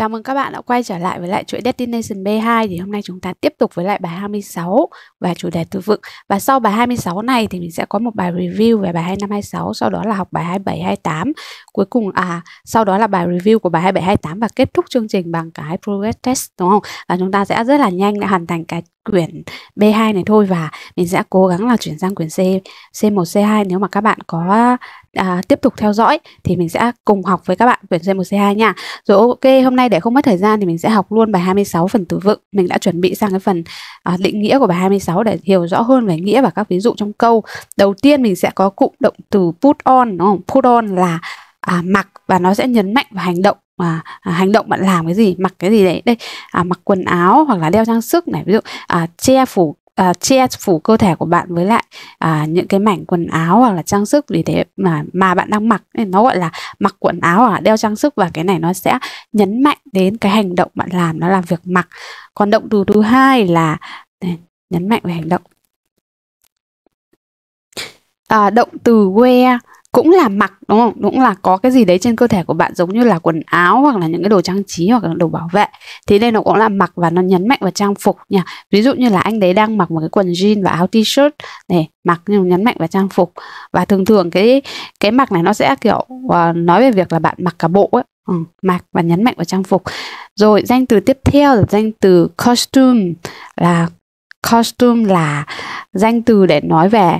chào mừng các bạn đã quay trở lại với lại chuỗi Destination B2 thì hôm nay chúng ta tiếp tục với lại bài 26 và chủ đề từ vựng. Và sau bài 26 này thì mình sẽ có một bài review về bài 2526, sau đó là học bài 27 28. Cuối cùng à sau đó là bài review của bài 27 28 và kết thúc chương trình bằng cái progress test đúng không? Và chúng ta sẽ rất là nhanh để hoàn thành cái quyển B2 này thôi và mình sẽ cố gắng là chuyển sang quyển C C1 C2 nếu mà các bạn có à, tiếp tục theo dõi thì mình sẽ cùng học với các bạn quyển C1 C2 nha. Rồi ok, hôm nay để không mất thời gian thì mình sẽ học luôn bài 26 phần từ vựng. Mình đã chuẩn bị sang cái phần à, định nghĩa của bài 26 để hiểu rõ hơn về nghĩa và các ví dụ trong câu. Đầu tiên mình sẽ có cụm động từ put on đúng không? Put on là à, mặc và nó sẽ nhấn mạnh vào hành động à, à, hành động bạn làm cái gì mặc cái gì đấy đây à, mặc quần áo hoặc là đeo trang sức này. Ví dụ à, che phủ à, che phủ cơ thể của bạn với lại à, những cái mảnh quần áo hoặc là trang sức vì thế mà mà bạn đang mặc. Nó gọi là mặc quần áo hoặc là đeo trang sức và cái này nó sẽ nhấn mạnh đến cái hành động bạn làm nó là việc mặc. Còn động từ thứ hai là này, nhấn mạnh về hành động. À, động từ wear cũng là mặc đúng không? Cũng là có cái gì đấy trên cơ thể của bạn giống như là quần áo hoặc là những cái đồ trang trí hoặc là đồ bảo vệ. Thì đây nó cũng là mặc và nó nhấn mạnh vào trang phục nha. Ví dụ như là anh đấy đang mặc một cái quần jean và áo t-shirt này mặc nhưng nhấn mạnh vào trang phục. Và thường thường cái cái mặc này nó sẽ kiểu uh, nói về việc là bạn mặc cả bộ ấy. Ừ, mặc và nhấn mạnh vào trang phục. Rồi danh từ tiếp theo là danh từ costume. Là costume là danh từ để nói về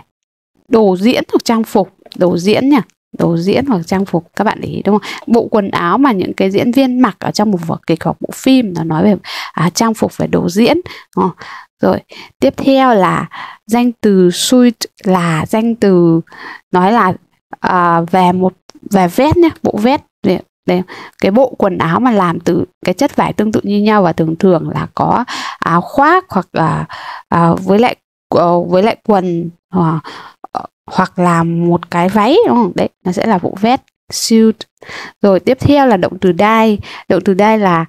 đồ diễn hoặc trang phục đồ diễn nha. Đồ diễn hoặc trang phục các bạn để ý đúng không? Bộ quần áo mà những cái diễn viên mặc ở trong một vở kịch hoặc bộ phim nó nói về à, trang phục về đồ diễn đúng không? rồi tiếp theo là danh từ suit là danh từ nói là à, về một về vest nhé bộ vest. Đây, cái bộ quần áo mà làm từ cái chất vải tương tự như nhau và thường thường là có áo khoác hoặc là à, với lại ờ, với lại quần uh, hoặc là một cái váy đúng không? Đấy nó sẽ là bộ vest suit. Rồi tiếp theo là động từ dye động từ dye là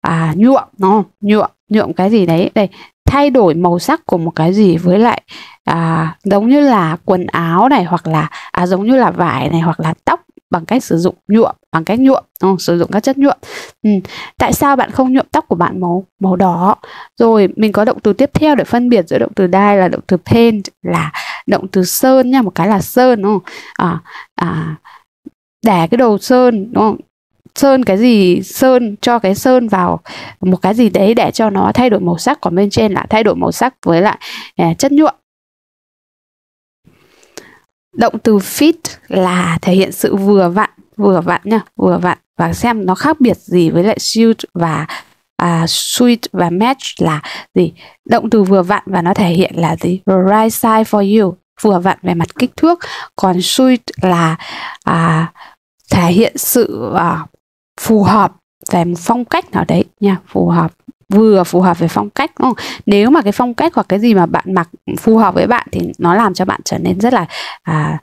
à, nhuộm đúng không? Nhuộm nhuộm cái gì đấy. Đây thay đổi màu sắc của một cái gì với lại à, giống như là quần áo này hoặc là à, giống như là vải này hoặc là tóc bằng cách sử dụng nhuộm bằng cách nhuộm đúng không? sử dụng các chất nhuộm. Ừ. tại sao bạn không nhuộm tóc của bạn màu màu đỏ? Rồi mình có động từ tiếp theo để phân biệt giữa động từ dye là động từ paint là động từ sơn nha một cái là sơn đúng không? À, à, đẻ cái đầu sơn đúng không? Sơn cái gì? Sơn cho cái sơn vào một cái gì đấy để cho nó thay đổi màu sắc còn bên trên là thay đổi màu sắc với lại à, chất nhuộm. Động từ fit là thể hiện sự vừa vặn vừa vặn nha vừa vặn và xem nó khác biệt gì với lại suit và À, suit và match là gì? Động từ vừa vặn và nó thể hiện là gì? Right size for you vừa vặn về mặt kích thước. Còn suit là à, thể hiện sự à, phù hợp về một phong cách nào đấy nha. Phù hợp vừa phù hợp về phong cách đúng không? nếu mà cái phong cách hoặc cái gì mà bạn mặc phù hợp với bạn thì nó làm cho bạn trở nên rất là à,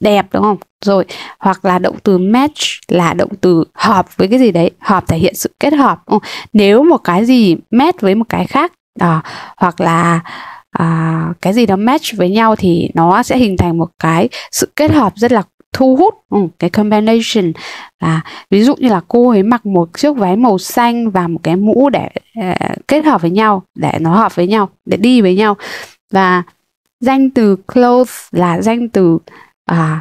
đẹp đúng không? Rồi hoặc là động từ match là động từ hợp với cái gì đấy hợp thể hiện sự kết hợp đúng không? nếu một cái gì match với một cái khác à, hoặc là à, cái gì đó match với nhau thì nó sẽ hình thành một cái sự kết hợp rất là thu hút ừ, cái combination là ví dụ như là cô ấy mặc một chiếc váy màu xanh và một cái mũ để uh, kết hợp với nhau để nó hợp với nhau để đi với nhau. Và danh từ clothes là danh từ à,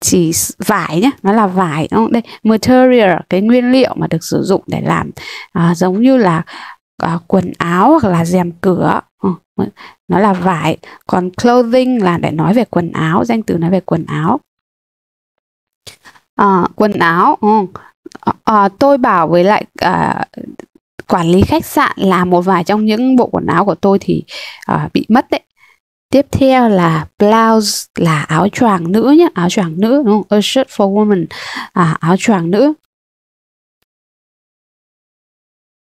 chỉ vải nhé nó là vải đúng không? Đây material cái nguyên liệu mà được sử dụng để làm à, giống như là à, quần áo hoặc là rèm cửa. Ừ, nó là vải. Còn clothing là để nói về quần áo danh từ nói về quần áo. À, quần áo ừ. à, tôi bảo với lại à, quản lý khách sạn là một vài trong những bộ quần áo của tôi thì à, bị mất đấy tiếp theo là blouse là áo choàng nữ nhé áo choàng nữ đúng không? A shirt for woman à, áo choàng nữ.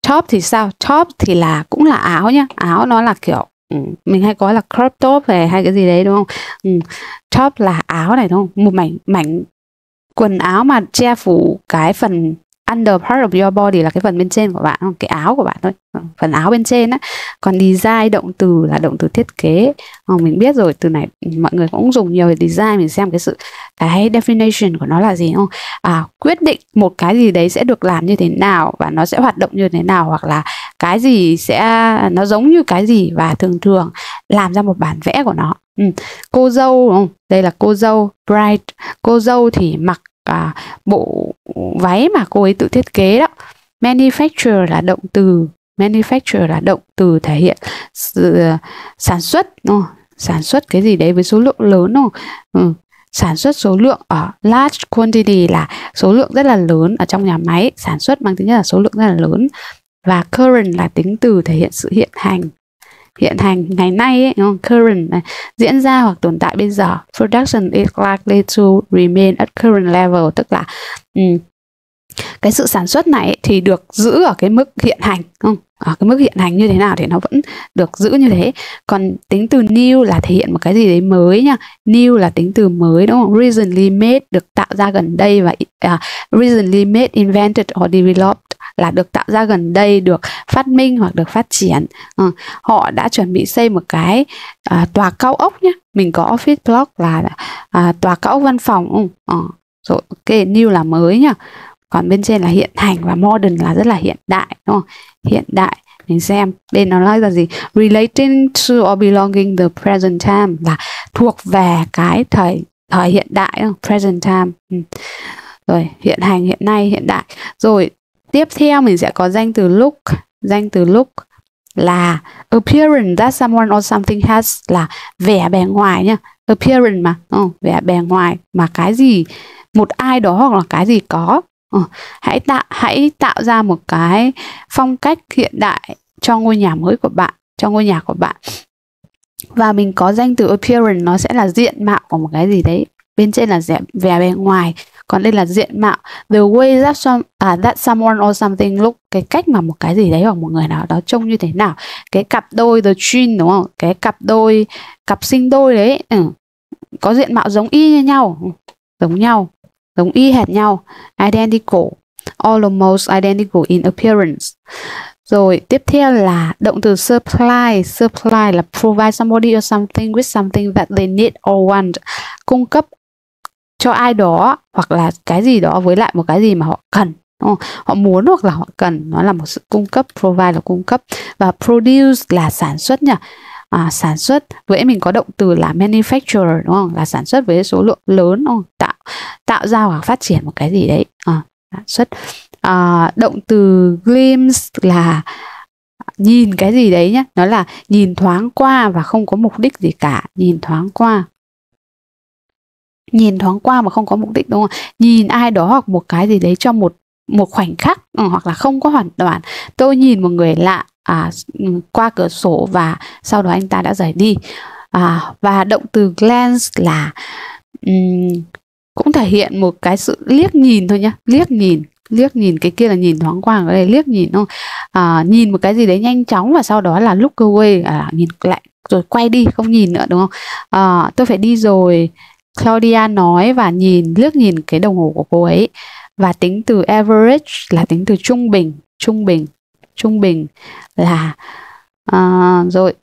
Top thì sao? Top thì là cũng là áo nhá. Áo nó là kiểu ừ, mình hay có là crop top này hay cái gì đấy đúng không? Ừ, top là áo này đúng không? Một mảnh mảnh quần áo mà che phủ cái phần under part of your body là cái phần bên trên của bạn cái áo của bạn thôi. Ừ, phần áo bên trên á. Còn design động từ là động từ thiết kế. Ừ, mình biết rồi, từ này mọi người cũng dùng nhiều về design, mình xem cái sự, cái definition của nó là gì không? À quyết định một cái gì đấy sẽ được làm như thế nào và nó sẽ hoạt động như thế nào hoặc là cái gì sẽ, nó giống như cái gì và thường thường làm ra một bản vẽ của nó. Ừ. cô dâu, đúng không? Đây là cô dâu bride cô dâu thì mặc à, bộ váy mà cô ấy tự thiết kế đó manufacture là động từ manufacture là động từ thể hiện sự ờ, sản xuất đúng không? sản xuất cái gì đấy với số lượng lớn đúng không? Ừ. sản xuất số lượng ở large quantity là số lượng rất là lớn ở trong nhà máy sản xuất mang tính chất là số lượng rất là lớn và current là tính từ thể hiện sự hiện hành hiện hành ngày nay ấy, đúng không? current này, diễn ra hoặc tồn tại bây giờ. Production is likely to remain at current level. Tức là um, cái sự sản xuất này ấy, thì được giữ ở cái mức hiện hành không? Ở cái mức hiện hành như thế nào thì nó vẫn được giữ như thế. Còn tính từ new là thể hiện một cái gì đấy mới nha. New là tính từ mới đúng không? Recently made được tạo ra gần đây và uh, recently made invented or developed là được tạo ra gần đây được phát minh hoặc được phát triển ừ. họ đã chuẩn bị xây một cái à, tòa cao ốc nhé mình có office block là à, tòa cao ốc văn phòng ừ. ừ. rồi ok new là mới nhá còn bên trên là hiện hành và modern là rất là hiện đại đúng không hiện đại mình xem bên nó nói là gì relating to or belonging the present time là thuộc về cái thời thời hiện đại không? present time ừ. rồi hiện hành hiện nay hiện đại rồi Tiếp theo mình sẽ có danh từ look. Danh từ look là appearance that someone or something has là vẻ bề ngoài nha Appearance mà, ừ, vẻ bề ngoài mà cái gì một ai đó hoặc là cái gì có. Ừ, hãy tạo hãy tạo ra một cái phong cách hiện đại cho ngôi nhà mới của bạn, cho ngôi nhà của bạn. Và mình có danh từ appearance nó sẽ là diện mạo của một cái gì đấy. Bên trên là vẻ, vẻ bề ngoài còn đây là diện mạo. The way that some à, that someone or something look cái cách mà một cái gì đấy hoặc một người nào đó trông như thế nào. Cái cặp đôi the twin đúng không? Cái cặp đôi cặp sinh đôi đấy ừ. có diện mạo giống y như nhau ừ, giống nhau giống y hệt nhau identical almost identical in appearance. Rồi tiếp theo là động từ supply. Supply là provide somebody or something with something that they need or want. Cung cấp cho ai đó hoặc là cái gì đó với lại một cái gì mà họ cần đúng không? họ muốn hoặc là họ cần nó là một sự cung cấp provide là cung cấp. Và produce là sản xuất nhỉ à, sản xuất vậy mình có động từ là manufacturer đúng không? Là sản xuất với số lượng lớn đúng không? tạo tạo ra hoặc phát triển một cái gì đấy. À, sản xuất. À, động từ glimpse là nhìn cái gì đấy nhá. Nó là nhìn thoáng qua và không có mục đích gì cả. Nhìn thoáng qua nhìn thoáng qua mà không có mục đích đúng không? Nhìn ai đó hoặc một cái gì đấy cho một một khoảnh khắc ừ, hoặc là không có hoàn toàn. Tôi nhìn một người lạ à, qua cửa sổ và sau đó anh ta đã rời đi. À, và động từ glance là um, cũng thể hiện một cái sự liếc nhìn thôi nhá. Liếc nhìn liếc nhìn cái kia là nhìn thoáng qua cái này liếc nhìn không? À, nhìn một cái gì đấy nhanh chóng và sau đó là look away à, nhìn lại rồi quay đi không nhìn nữa đúng không? À, tôi phải đi rồi. Claudia nói và nhìn liếc nhìn cái đồng hồ của cô ấy. Và tính từ average là tính từ trung bình trung bình trung bình là uh, rồi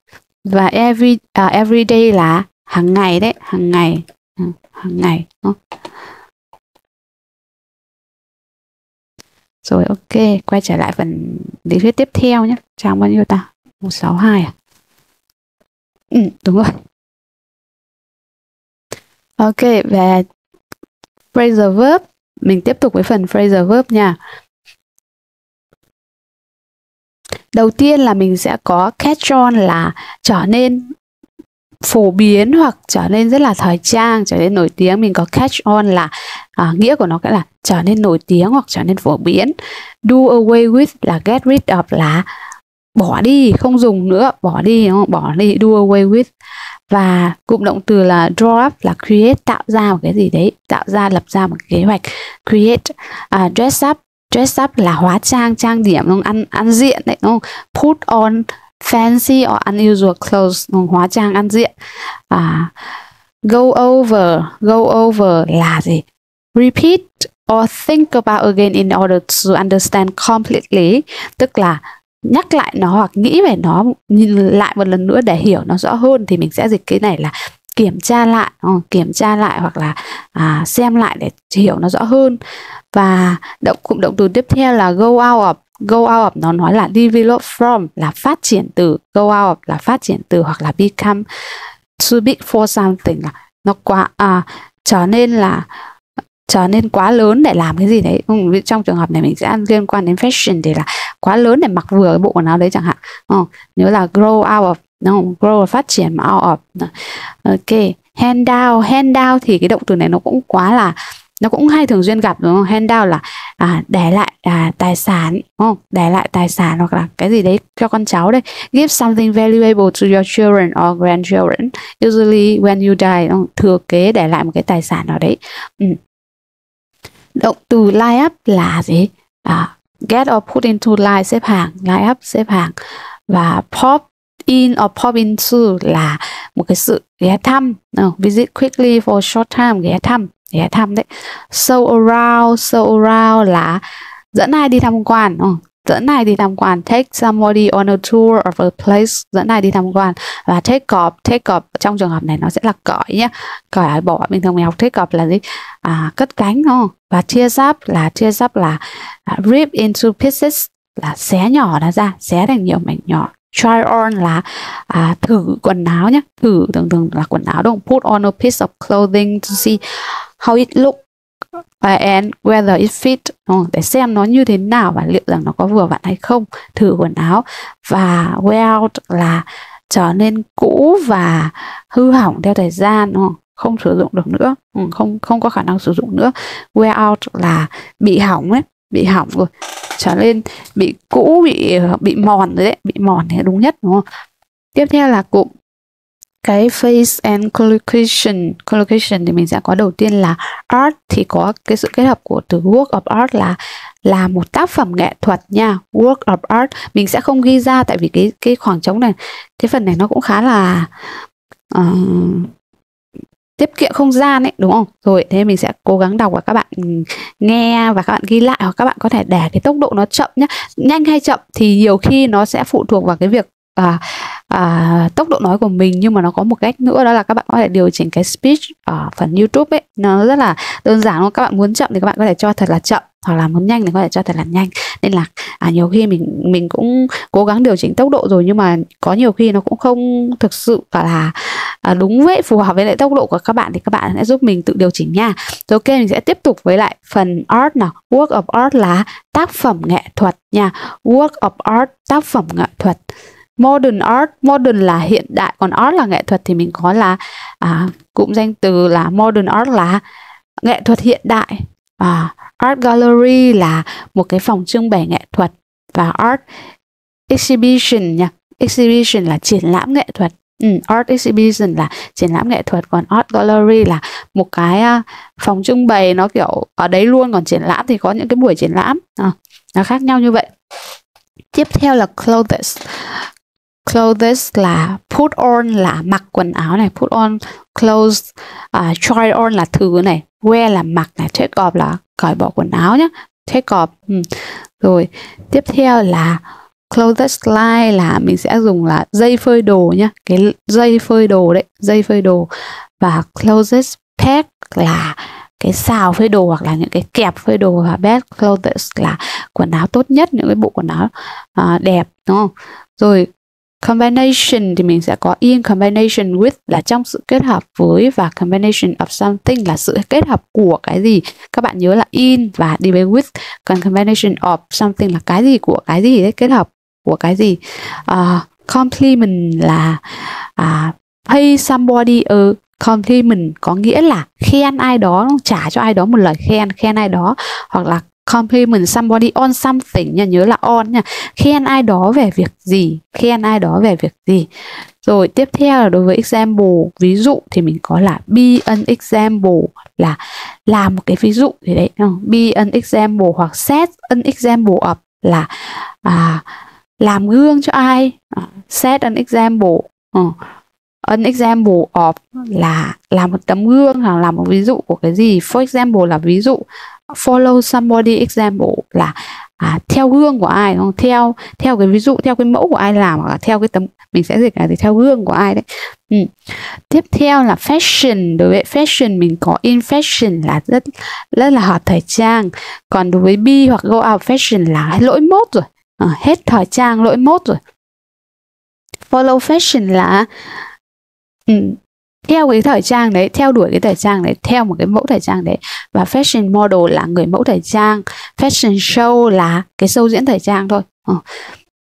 và every uh, every day là hàng ngày đấy hàng ngày ừ, hàng ngày uh. rồi ok quay trở lại phần lý thuyết tiếp theo nhé. Trang bao nhiêu ta? 162 à? Ừ đúng rồi. Ok, và phrasal verb. Mình tiếp tục với phần phrasal verb nha. Đầu tiên là mình sẽ có catch on là trở nên phổ biến hoặc trở nên rất là thời trang, trở nên nổi tiếng. Mình có catch on là à, nghĩa của nó cái là trở nên nổi tiếng hoặc trở nên phổ biến. Do away with là get rid of là bỏ đi, không dùng nữa, bỏ đi đúng không? Bỏ đi, do away with và cụm động từ là draw up là create tạo ra một cái gì đấy tạo ra lập ra một kế hoạch. Create uh, dress up. Dress up là hóa trang trang điểm đúng không? ăn ăn diện đấy đúng không? Put on fancy or unusual clothes đúng không? hóa trang ăn diện. À, go over go over là gì? Repeat or think about again in order to understand completely. Tức là nhắc lại nó hoặc nghĩ về nó nhìn lại một lần nữa để hiểu nó rõ hơn thì mình sẽ dịch cái này là kiểm tra lại kiểm tra lại hoặc là à, xem lại để hiểu nó rõ hơn. Và động cụm động từ tiếp theo là go out of go out of nó nói là develop from là phát triển từ. Go out of là phát triển từ hoặc là become too big for something là nó quá à, trở nên là trở nên quá lớn để làm cái gì đấy. Ừ, trong trường hợp này mình sẽ liên quan đến fashion thì là quá lớn để mặc vừa cái bộ quần áo đấy chẳng hạn. Ừ, nếu là grow out of no, grow là phát triển mà out of ok hand down. Hand down thì cái động từ này nó cũng quá là nó cũng hay thường xuyên gặp đúng không? Hand down là à, để lại à, tài sản đúng không? Để lại tài sản hoặc là cái gì đấy cho con cháu đây. Give something valuable to your children or grandchildren. Usually when you die đúng không? thừa kế để lại một cái tài sản nào đấy. Ừ động từ line up là gì? À, get or put into line xếp hàng line up xếp hàng. Và pop in or pop into là một cái sự ghé thăm. No, visit quickly for short time ghé thăm ghé thăm đấy. Show around show around là dẫn ai đi tham quan. Oh, dẫn này đi tham quan? Take somebody on a tour of a place. Dẫn này đi tham quan? Và take up take up trong trường hợp này nó sẽ là cởi nhé cởi bỏ bình thường mình học take up là gì? À, cất cánh không? Và tear up là tear up là uh, rip into pieces là xé nhỏ nó ra xé thành nhiều mảnh nhỏ. Try on là à, thử quần áo nhé thử thường thường là quần áo đúng không? Put on a piece of clothing to see how it look and whether it fit. Ờ, để xem nó như thế nào và liệu rằng nó có vừa vặn hay không. Thử quần áo. Và wear out là trở nên cũ và hư hỏng theo thời gian. Đúng không? không sử dụng được nữa. Ừ, không không có khả năng sử dụng nữa. Wear out là bị hỏng ấy, bị hỏng rồi. Trở nên bị cũ, bị bị mòn rồi đấy, bị mòn thì đúng nhất, đúng không? Tiếp theo là cụm cái face and collocation. Collocation thì mình sẽ có đầu tiên là art thì có cái sự kết hợp của từ work of art là là một tác phẩm nghệ thuật nha. Work of art. Mình sẽ không ghi ra tại vì cái cái khoảng trống này cái phần này nó cũng khá là uh, tiết kiệm không gian ấy đúng không? Rồi thế mình sẽ cố gắng đọc và các bạn nghe và các bạn ghi lại hoặc các bạn có thể để cái tốc độ nó chậm nhé nhanh hay chậm thì nhiều khi nó sẽ phụ thuộc vào cái việc à, à, tốc độ nói của mình. Nhưng mà nó có một cách nữa đó là các bạn có thể điều chỉnh cái speech ở phần YouTube ấy. Nó rất là đơn giản luôn. Các bạn muốn chậm thì các bạn có thể cho thật là chậm hoặc là muốn nhanh thì có thể cho thật là nhanh. Nên là à, nhiều khi mình mình cũng cố gắng điều chỉnh tốc độ rồi nhưng mà có nhiều khi nó cũng không thực sự là à, đúng với phù hợp với lại tốc độ của các bạn thì các bạn sẽ giúp mình tự điều chỉnh nha. Rồi ok mình sẽ tiếp tục với lại phần art nào. Work of art là tác phẩm nghệ thuật nha. Work of art tác phẩm nghệ thuật modern art modern là hiện đại còn art là nghệ thuật thì mình có là à, cụm danh từ là modern art là nghệ thuật hiện đại. À, art gallery là một cái phòng trưng bày nghệ thuật và art exhibition nha. Exhibition là triển lãm nghệ thuật. Ừ, art exhibition là triển lãm nghệ thuật còn art gallery là một cái uh, phòng trưng bày nó kiểu ở đấy luôn còn triển lãm thì có những cái buổi triển lãm. À, nó khác nhau như vậy. Tiếp theo là clothes clothes là put on là mặc quần áo này put on clothes uh, try on là thử này wear là mặc này take off là cởi bỏ quần áo nhé take off ừ. rồi tiếp theo là clothes line là mình sẽ dùng là dây phơi đồ nhá cái dây phơi đồ đấy dây phơi đồ và clothes peg là cái xào phơi đồ hoặc là những cái kẹp phơi đồ và best clothes là quần áo tốt nhất những cái bộ quần áo uh, đẹp đúng không rồi combination thì mình sẽ có in combination with là trong sự kết hợp với và combination of something là sự kết hợp của cái gì? Các bạn nhớ là in và đi với with. Còn combination of something là cái gì của cái gì đấy? Kết hợp của cái gì? À, uh, compliment là uh, pay somebody a compliment có nghĩa là khen ai đó trả cho ai đó một lời khen khen ai đó. Hoặc là compliment somebody on something nha nhớ là on nha. Khen ai đó về việc gì? Khen ai đó về việc gì? Rồi tiếp theo là đối với example ví dụ thì mình có là be an example là làm một cái ví dụ thì đấy be an example hoặc set an example up là à, làm gương cho ai? À, set an example uh, an example of là làm một tấm gương hoặc làm một ví dụ của cái gì? For example là ví dụ follow somebody example là à, theo gương của ai đúng không? Theo theo cái ví dụ theo cái mẫu của ai làm hoặc là theo cái tấm mình sẽ dịch là thì theo gương của ai đấy. Ừ. tiếp theo là fashion. Đối với fashion mình có in fashion là rất rất là hợp thời trang. Còn đối với be hoặc go out fashion là lỗi mốt rồi. À, hết thời trang lỗi mốt rồi. Follow fashion là ừ, theo cái thời trang đấy theo đuổi cái thời trang đấy theo một cái mẫu thời trang đấy. Và fashion model là người mẫu thời trang fashion show là cái show diễn thời trang thôi. Ờ.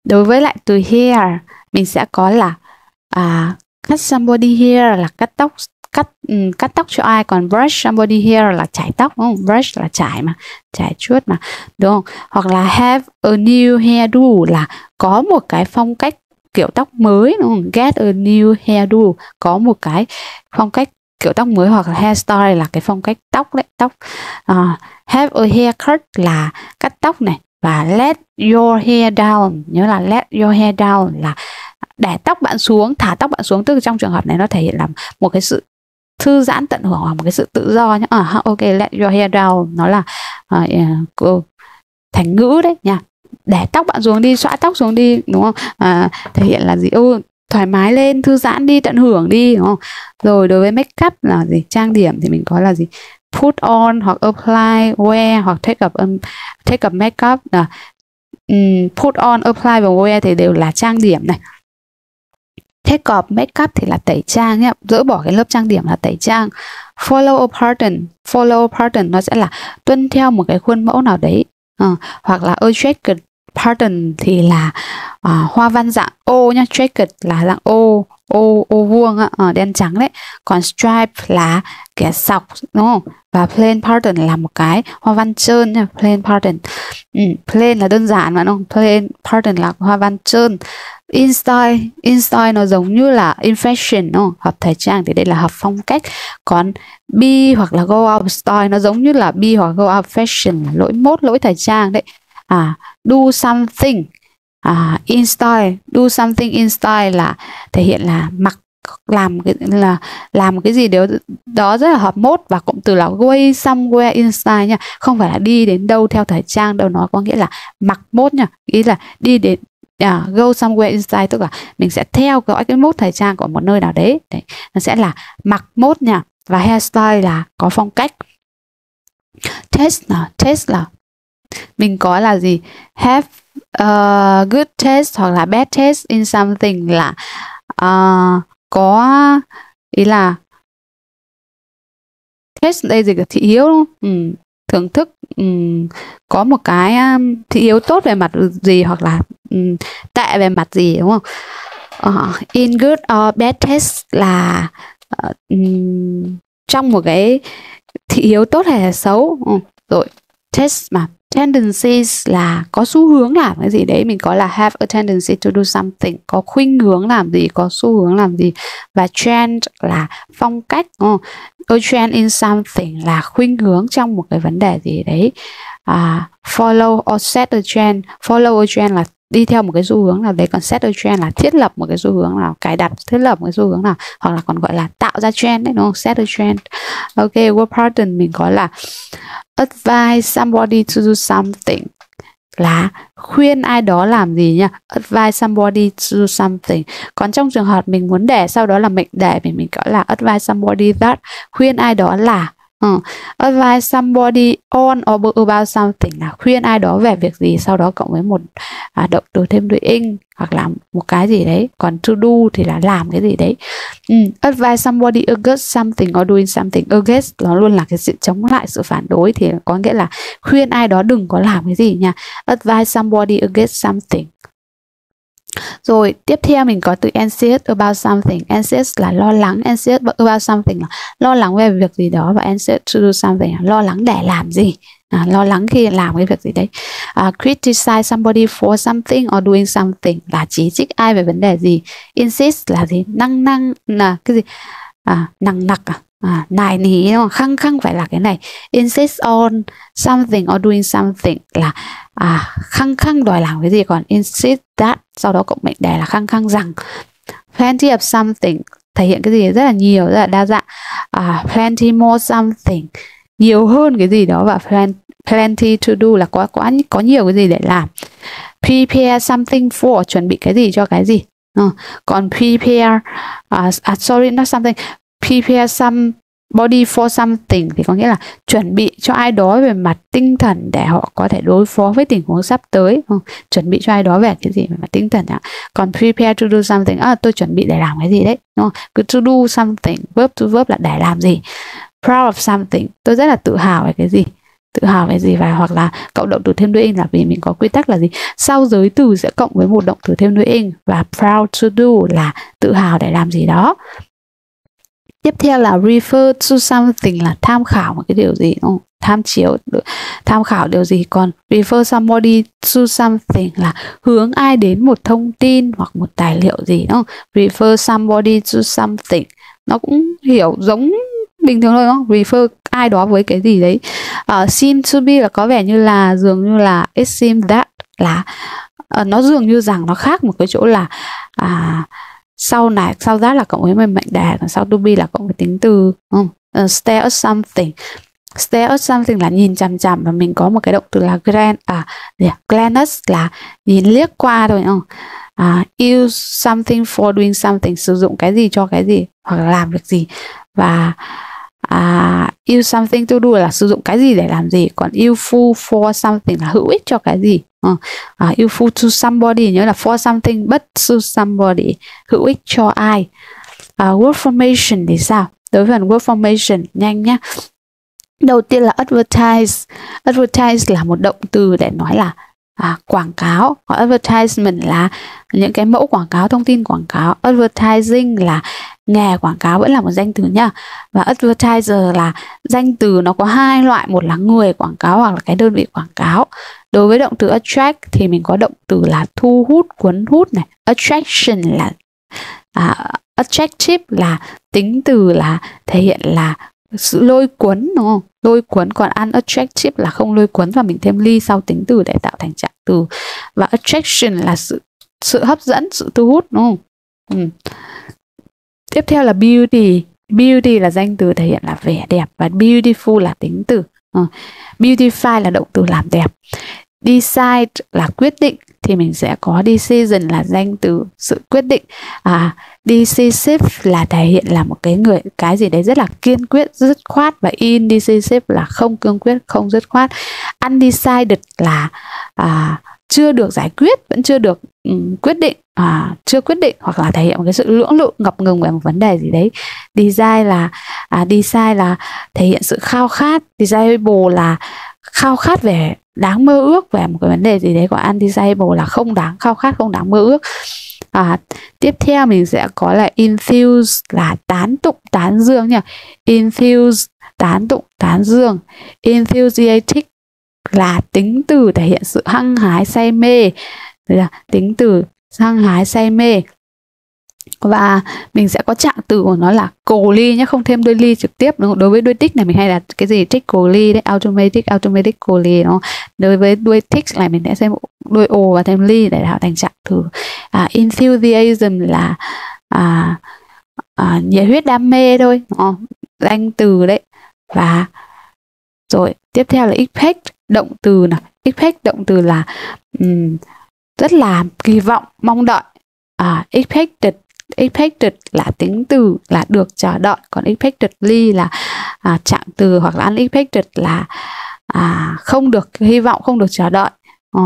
Đối với lại từ here mình sẽ có là à, cut somebody here là cắt tóc cắt um, cắt tóc cho ai còn brush somebody here là chải tóc đúng không? Brush là chải mà chải chuốt mà đúng không? Hoặc là have a new hairdo là có một cái phong cách kiểu tóc mới đúng không? Get a new hairdo. Có một cái phong cách kiểu tóc mới hoặc là hairstyle là cái phong cách tóc đấy tóc uh, have a haircut là cắt tóc này và let your hair down. Nhớ là let your hair down là để tóc bạn xuống thả tóc bạn xuống. Tức là trong trường hợp này nó thể hiện là một cái sự thư giãn tận hưởng hoặc một cái sự tự do nhé à, ok let your hair down. Nó là uh, thành ngữ đấy nha để tóc bạn xuống đi xõa tóc xuống đi đúng không? À, thể hiện là gì? Ô thoải mái lên thư giãn đi tận hưởng đi đúng không? Rồi đối với make up là gì? Trang điểm thì mình có là gì? Put on hoặc apply wear hoặc take up um, take up makeup. Là um, put on apply và wear thì đều là trang điểm này. Take up makeup thì là tẩy trang nhé dỡ bỏ cái lớp trang điểm là tẩy trang. Follow a pattern. Follow a pattern nó sẽ là tuân theo một cái khuôn mẫu nào đấy. Uh, hoặc là a jacket pattern thì là uh, hoa văn dạng ô nhá jacket là dạng ô ô ô vuông á, uh, đen trắng đấy. Còn stripe là kẻ sọc đúng không? Và plain pattern là một cái hoa văn trơn nha plain pattern ừ, plain là đơn giản mà đúng không? Plain pattern là hoa văn trơn. In style in style nó giống như là in fashion đúng không? hợp thời trang thì đây là hợp phong cách. Còn be hoặc là go out style nó giống như là be hoặc go out fashion lỗi mốt lỗi thời trang đấy. À do something. À, in style. Do something in style là thể hiện là mặc làm cái là làm cái gì đó đó rất là hợp mốt và cụm từ là way somewhere in style nha. Không phải là đi đến đâu theo thời trang đâu nó có nghĩa là mặc mốt nha. Ý là đi đến yeah, go somewhere in style tức là mình sẽ theo dõi cái mốt thời trang của một nơi nào đấy, đấy nó sẽ là mặc mốt nha. Và hairstyle là có phong cách. Test là test là mình có là gì have a good taste hoặc là bad taste in something là uh, có ý là taste đây dịch là thị hiếu đúng không? Ừ, thưởng thức um, có một cái um, thị hiếu tốt về mặt gì hoặc là um, tệ về mặt gì đúng không? Uh, in good or bad taste là uh, um, trong một cái thị hiếu tốt hay là xấu uh, rồi taste mà tendencies là có xu hướng làm cái gì đấy. Mình có là have a tendency to do something có khuynh hướng làm gì có xu hướng làm gì. Và trend là phong cách oh, a trend in something là khuynh hướng trong một cái vấn đề gì đấy à, follow or set a trend. Follow a trend là đi theo một cái xu hướng nào đấy còn set a trend là thiết lập một cái xu hướng nào cài đặt thiết lập một cái xu hướng nào hoặc là còn gọi là tạo ra trend đấy đúng không? Set a trend. Ok word pattern mình có là advise somebody to do something là khuyên ai đó làm gì nha advise somebody to do something. Còn trong trường hợp mình muốn để sau đó là mệnh đề thì mình gọi là advise somebody that khuyên ai đó là Ờ, ừ. advise somebody on or about something là khuyên ai đó về việc gì sau đó cộng với một à, động từ thêm doing hoặc là một cái gì đấy còn to do thì là làm cái gì đấy ừ. advise somebody against something or doing something against nó luôn là cái sự chống lại sự phản đối thì có nghĩa là khuyên ai đó đừng có làm cái gì nha advise somebody against something rồi tiếp theo mình có từ anxious about something. Anxious là lo lắng, anxious about something là lo lắng về việc gì đó và anxious to do something là lo lắng để làm gì. À, lo lắng khi làm cái việc gì đấy. à, criticize somebody for something or doing something là chỉ trích ai về vấn đề gì. Insist là gì? Năng năng là cái gì? À, năng nặc à? À, nài nỉ khăng khăng phải là cái này insist on something or doing something là à, khăng khăng đòi làm cái gì còn insist that sau đó cộng mệnh đề là khăng khăng rằng. Plenty of something thể hiện cái gì rất là nhiều rất là đa dạng. À, plenty more something nhiều hơn cái gì đó và plenty to do là có có có nhiều cái gì để làm. Prepare something for chuẩn bị cái gì cho cái gì. Ừ. còn prepare uh, uh, sorry not something prepare some body for something thì có nghĩa là chuẩn bị cho ai đó về mặt tinh thần để họ có thể đối phó với tình huống sắp tới. Không? chuẩn bị cho ai đó về cái gì về mặt tinh thần ạ. Còn prepare to do something à, tôi chuẩn bị để làm cái gì đấy. Đúng không? cứ to do something verb to verb là để làm gì? Proud of something tôi rất là tự hào về cái gì? Tự hào về gì? Và hoặc là cộng động từ thêm đuôi in là vì mình có quy tắc là gì? Sau giới từ sẽ cộng với một động từ thêm đuôi in và proud to do là tự hào để làm gì đó tiếp theo là refer to something là tham khảo một cái điều gì đúng không? tham chiếu tham khảo điều gì? Còn refer somebody to something là hướng ai đến một thông tin hoặc một tài liệu gì đúng không? Refer somebody to something. Nó cũng hiểu giống bình thường thôi đúng không? Refer ai đó với cái gì đấy. Uh, seem to be là có vẻ như là dường như là it seems that là uh, nó dường như rằng nó khác một cái chỗ là à, sau này sau that là cộng với mệnh đề còn sau to be là cộng với tính từ không? Ờ, uh, stare at something. Stare at something là nhìn chằm chằm và mình có một cái động từ là glance à glance là nhìn liếc qua thôi không? À, use something for doing something sử dụng cái gì cho cái gì hoặc là làm việc gì. Và à, use something to do là sử dụng cái gì để làm gì còn useful for something là hữu ích cho cái gì uh, uh, useful to somebody nhớ là for something but to somebody hữu ích cho ai. Uh, word formation thì sao? Đối với phần word formation nhanh nhé đầu tiên là advertise. Advertise là một động từ để nói là à, quảng cáo. Còn advertisement là những cái mẫu quảng cáo thông tin quảng cáo. Advertising là nghề quảng cáo vẫn là một danh từ nhá. Và advertiser là danh từ nó có hai loại một là người quảng cáo hoặc là cái đơn vị quảng cáo. Đối với động từ attract thì mình có động từ là thu hút cuốn hút này. Attraction là à, attractive là tính từ là thể hiện là sự lôi cuốn đúng không? Lôi cuốn còn unattractive là không lôi cuốn và mình thêm ly sau tính từ để tạo thành trạng từ. Và attraction là sự sự hấp dẫn sự thu hút đúng không? Ừ tiếp theo là beauty. Beauty là danh từ thể hiện là vẻ đẹp và beautiful là tính từ. Uh. beautify là động từ làm đẹp. Decide là quyết định thì mình sẽ có decision là danh từ sự quyết định. À, decisive là thể hiện là một cái người cái gì đấy rất là kiên quyết dứt khoát và indecisive là không cương quyết không dứt khoát. Undecided là à, chưa được giải quyết vẫn chưa được Ừ, quyết định à, chưa quyết định hoặc là thể hiện một cái sự lưỡng lự ngập ngừng về một vấn đề gì đấy. Desire là à, desire là thể hiện sự khao khát. Desirable là khao khát về đáng mơ ước về một cái vấn đề gì đấy còn undesirable là không đáng khao khát không đáng mơ ước. À, tiếp theo mình sẽ có là infuse là tán tụng tán dương nha infuse tán tụng tán dương. Enthusiastic là tính từ thể hiện sự hăng hái say mê là tính từ hăng hái say mê và mình sẽ có trạng từ của nó là cổ ly nhé không thêm đuôi ly trực tiếp đúng không? đối với đuôi tích này mình hay là cái gì tích cổ ly đấy automatic automatic cổ ly đúng không? đối với đuôi tích này mình sẽ xem đuôi ồ và thêm ly để tạo thành trạng từ à, enthusiasm là à, à, nhiệt huyết đam mê thôi đúng không? danh từ đấy và rồi tiếp theo là expect động từ này expect động từ là um, rất là kỳ vọng mong đợi. À, expected expected là tính từ là được chờ đợi. Còn expectedly là à, trạng từ hoặc là unexpected là à, không được hy vọng không được chờ đợi. À,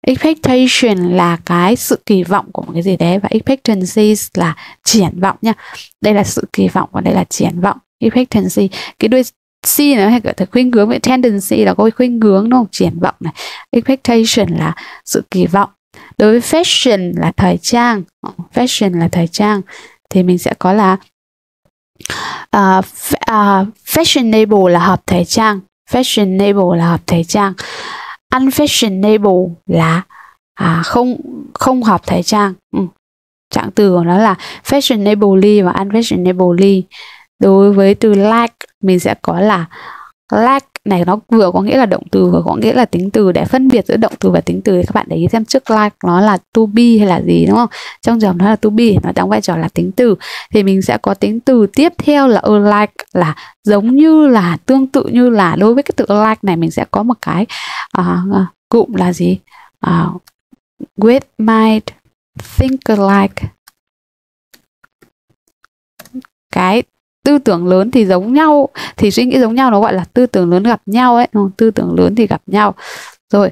expectation là cái sự kỳ vọng của một cái gì đấy và expectancies là triển vọng nha. Đây là sự kỳ vọng còn đây là triển vọng expectancy. Cái đuôi C nó hay gọi là khuynh hướng với tendency là có khuynh hướng đúng không? Triển vọng này. Expectation là sự kỳ vọng đối với fashion là thời trang ờ, fashion là thời trang thì mình sẽ có là uh, uh, fashionable là hợp thời trang fashionable là hợp thời trang unfashionable là à, không không hợp thời trang ừ. trạng từ của nó là fashionably và unfashionably đối với từ like mình sẽ có là lack này nó vừa có nghĩa là động từ vừa có nghĩa là tính từ. Để phân biệt giữa động từ và tính từ thì các bạn để ý xem trước like nó là to be hay là gì đúng không? Trong trường nó là to be nó đóng vai trò là tính từ. Thì mình sẽ có tính từ tiếp theo là like là giống như là tương tự như là đối với cái từ like này mình sẽ có một cái uh, cụm là gì? Uh, with might think alike. Cái tư tưởng lớn thì giống nhau thì suy nghĩ giống nhau nó gọi là tư tưởng lớn gặp nhau ấy tư tưởng lớn thì gặp nhau. Rồi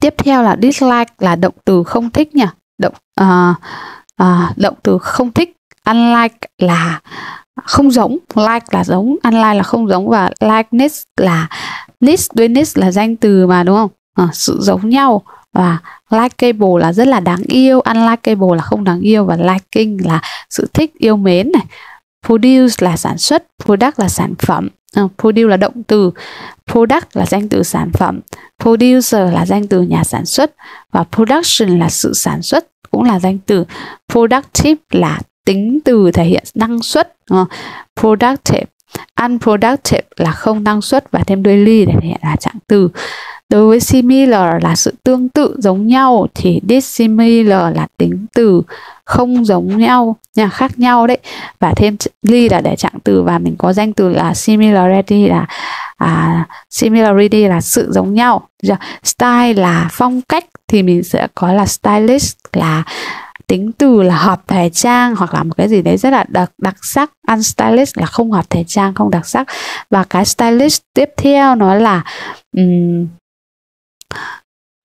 tiếp theo là dislike là động từ không thích nhỉ động uh, uh, động từ không thích unlike là không giống like là giống unlike là không giống và likeness là ness với là danh từ mà đúng không? À, sự giống nhau và likeable là rất là đáng yêu unlikeable là không đáng yêu và liking là sự thích yêu mến này produce là sản xuất product là sản phẩm. Uh, produce là động từ. Product là danh từ sản phẩm. Producer là danh từ nhà sản xuất. Và production là sự sản xuất cũng là danh từ. Productive là tính từ thể hiện năng suất. Uh, productive. Unproductive là không năng suất và thêm đuôi ly để thể hiện là trạng từ. Đối với similar là sự tương tự giống nhau thì dissimilar là tính từ không giống nhau nha khác nhau đấy. Và thêm ly là để trạng từ và mình có danh từ là similarity là à, similarity là sự giống nhau. Style là phong cách thì mình sẽ có là stylish là tính từ là hợp thời trang hoặc là một cái gì đấy rất là đặc đặc sắc. Unstylish là không hợp thời trang không đặc sắc. Và cái stylish tiếp theo nó là um,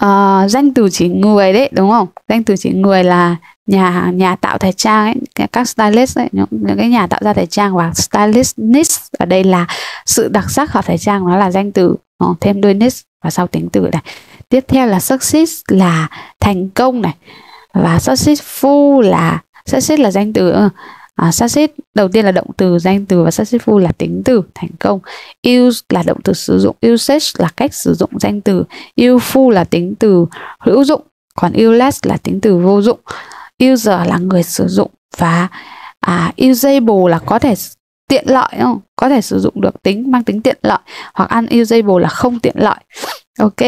uh, danh từ chỉ người đấy đúng không? Danh từ chỉ người là nhà nhà tạo thời trang ấy các stylist ấy những, những cái nhà tạo ra thời trang và stylist ở đây là sự đặc sắc của thời trang nó là danh từ. Ờ, thêm đuôi ness và sau tính từ này. Tiếp theo là success là thành công này. Và successful là success là danh từ uh, à, success đầu tiên là động từ danh từ và successful là tính từ thành công. Use là động từ sử dụng. Usage là cách sử dụng danh từ. Useful là tính từ hữu dụng còn useless là tính từ vô dụng. User là người sử dụng và à, usable là có thể tiện lợi không? có thể sử dụng được tính mang tính tiện lợi hoặc unusable là không tiện lợi. Ok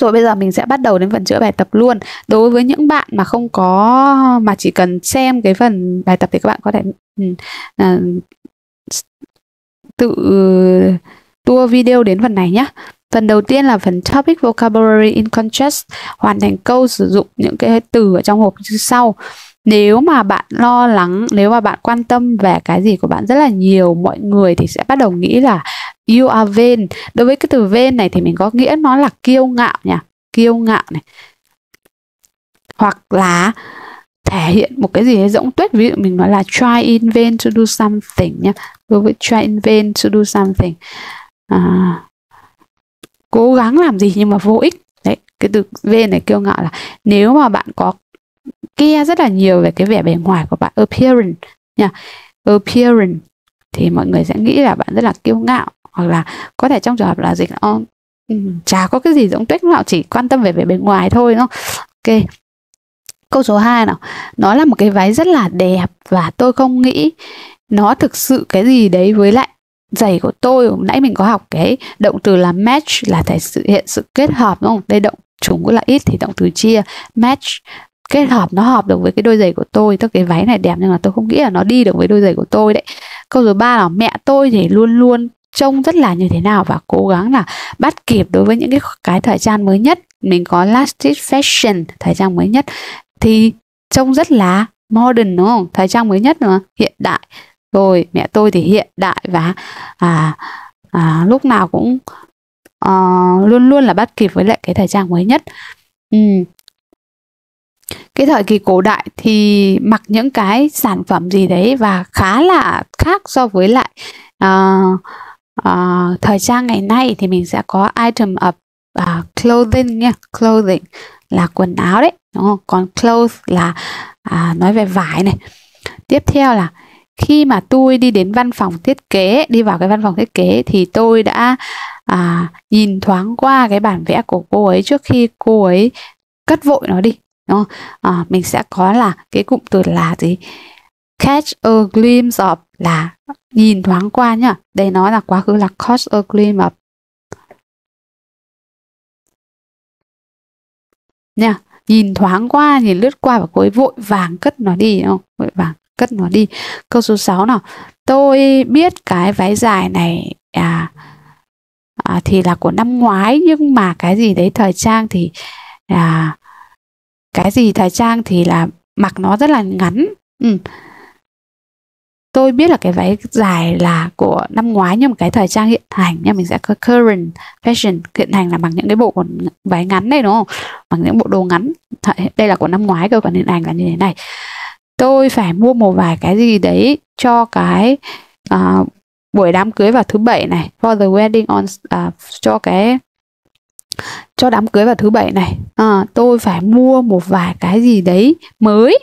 rồi bây giờ mình sẽ bắt đầu đến phần chữa bài tập luôn. Đối với những bạn mà không có mà chỉ cần xem cái phần bài tập thì các bạn có thể uh, tự tua video đến phần này nhé. Phần đầu tiên là phần topic vocabulary in contrast, hoàn thành câu sử dụng những cái từ ở trong hộp như sau. Nếu mà bạn lo lắng, nếu mà bạn quan tâm về cái gì của bạn rất là nhiều, mọi người thì sẽ bắt đầu nghĩ là you are vain. Đối với cái từ vain này thì mình có nghĩa nó là kiêu ngạo nha kiêu ngạo này. Hoặc là thể hiện một cái gì đấy rỗng tuếch ví dụ mình nói là try in vain to do something nhé đối với try in vain to do something à, cố gắng làm gì nhưng mà vô ích. Đấy cái từ vain này kiêu ngạo là nếu mà bạn có kia rất là nhiều về cái vẻ bề ngoài của bạn appearance nha. Appearance thì mọi người sẽ nghĩ là bạn rất là kiêu ngạo hoặc là có thể trong trường hợp là dịch oh, chả có cái gì giống tuyết nào chỉ quan tâm về vẻ bề ngoài thôi nó ok. Câu số 2 nào. Nó là một cái váy rất là đẹp và tôi không nghĩ nó thực sự cái gì đấy với lại giày của tôi. Nãy mình có học cái động từ là match là thể sự hiện sự kết hợp đúng không? Đây động chúng cũng là ít thì động từ chia match kết hợp nó hợp được với cái đôi giày của tôi. Tức cái váy này đẹp nhưng mà tôi không nghĩ là nó đi được với đôi giày của tôi đấy. Câu số 3 là mẹ tôi thì luôn luôn trông rất là như thế nào và cố gắng là bắt kịp đối với những cái cái thời trang mới nhất. Mình có latest fashion thời trang mới nhất. Thì trông rất là modern đúng không? Thời trang mới nhất mà hiện đại. Rồi mẹ tôi thì hiện đại và à, à, lúc nào cũng à, luôn luôn là bắt kịp với lại cái thời trang mới nhất. Ừ cái thời kỳ cổ đại thì mặc những cái sản phẩm gì đấy và khá là khác so với lại uh, uh, thời trang ngày nay thì mình sẽ có item of uh, clothing nha clothing là quần áo đấy đúng không? Còn clothes là à, nói về vải này. Tiếp theo là khi mà tôi đi đến văn phòng thiết kế đi vào cái văn phòng thiết kế thì tôi đã à, nhìn thoáng qua cái bản vẽ của cô ấy trước khi cô ấy cất vội nó đi đúng không? À, mình sẽ có là cái cụm từ là gì? Catch a glimpse of là nhìn thoáng qua nhá. Đây nói là quá khứ là catch a glimpse of. Nha nhìn thoáng qua nhìn lướt qua và cô ấy vội vàng cất nó đi không? Vội vàng cất nó đi. Câu số 6 nào. Tôi biết cái váy dài này à, à thì là của năm ngoái nhưng mà cái gì đấy thời trang thì à cái gì thời trang thì là mặc nó rất là ngắn. Ừ. tôi biết là cái váy dài là của năm ngoái nhưng mà cái thời trang hiện hành nha mình sẽ có current fashion hiện hành là bằng những cái bộ váy ngắn này đúng không? Bằng những bộ đồ ngắn. Đây là của năm ngoái cơ còn hiện hành là như thế này. Tôi phải mua một vài cái gì đấy cho cái uh, buổi đám cưới vào thứ bảy này for the wedding on uh, cho cái cho đám cưới vào thứ bảy này. À, tôi phải mua một vài cái gì đấy mới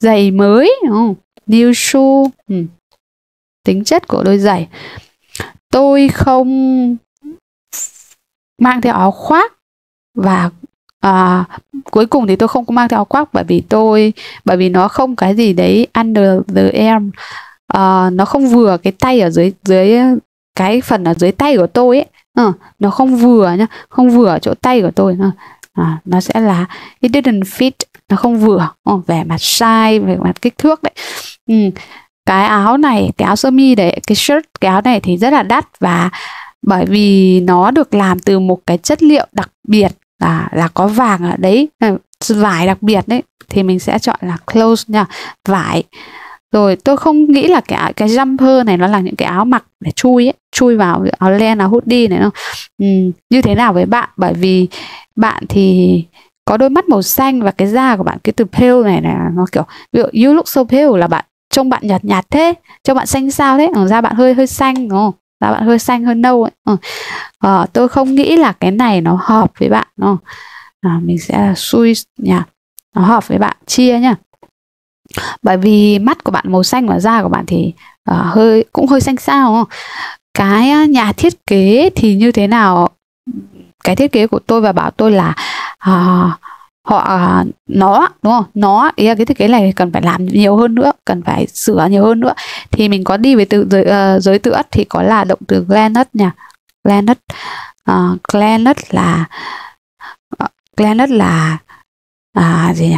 giày mới không? new shoe. Ừ. tính chất của đôi giày. Tôi không mang theo áo khoác và à, cuối cùng thì tôi không có mang theo áo khoác bởi vì tôi bởi vì nó không cái gì đấy under the arm. À, nó không vừa cái tay ở dưới dưới cái phần ở dưới tay của tôi ấy uh, nó không vừa nhá không vừa ở chỗ tay của tôi à, nó sẽ là it didn't fit. Nó không vừa. Uh, vẻ mặt sai về mặt kích thước đấy. Ừ. cái áo này cái áo sơ mi đấy cái shirt cái áo này thì rất là đắt và bởi vì nó được làm từ một cái chất liệu đặc biệt là là có vàng ở đấy vải đặc biệt đấy thì mình sẽ chọn là close nha vải rồi tôi không nghĩ là cái cái jumper này nó là những cái áo mặc để chui ấy, chui vào áo len áo hoodie này không ừ, như thế nào với bạn? Bởi vì bạn thì có đôi mắt màu xanh và cái da của bạn cái từ pale này là nó kiểu ví dụ you look so pale là bạn trông bạn nhạt nhạt thế trông bạn xanh sao thế. Ở da bạn hơi hơi xanh đúng không? Da bạn hơi xanh hơi nâu ấy. Ừ. ờ, tôi không nghĩ là cái này nó hợp với bạn đúng không à, mình sẽ là xui nó hợp với bạn chia nhá bởi vì mắt của bạn màu xanh và da của bạn thì uh, hơi cũng hơi xanh xao đúng không? Cái nhà thiết kế thì như thế nào? Cái thiết kế của tôi và bảo tôi là uh, họ uh, nó đúng không? Nó ý là cái thiết kế này cần phải làm nhiều hơn nữa cần phải sửa nhiều hơn nữa. Thì mình có đi về từ giới, uh, giới tự ất thì có là động từ glanus nha. Glanus uh, glanus là uh, glanus là à gì nhỉ?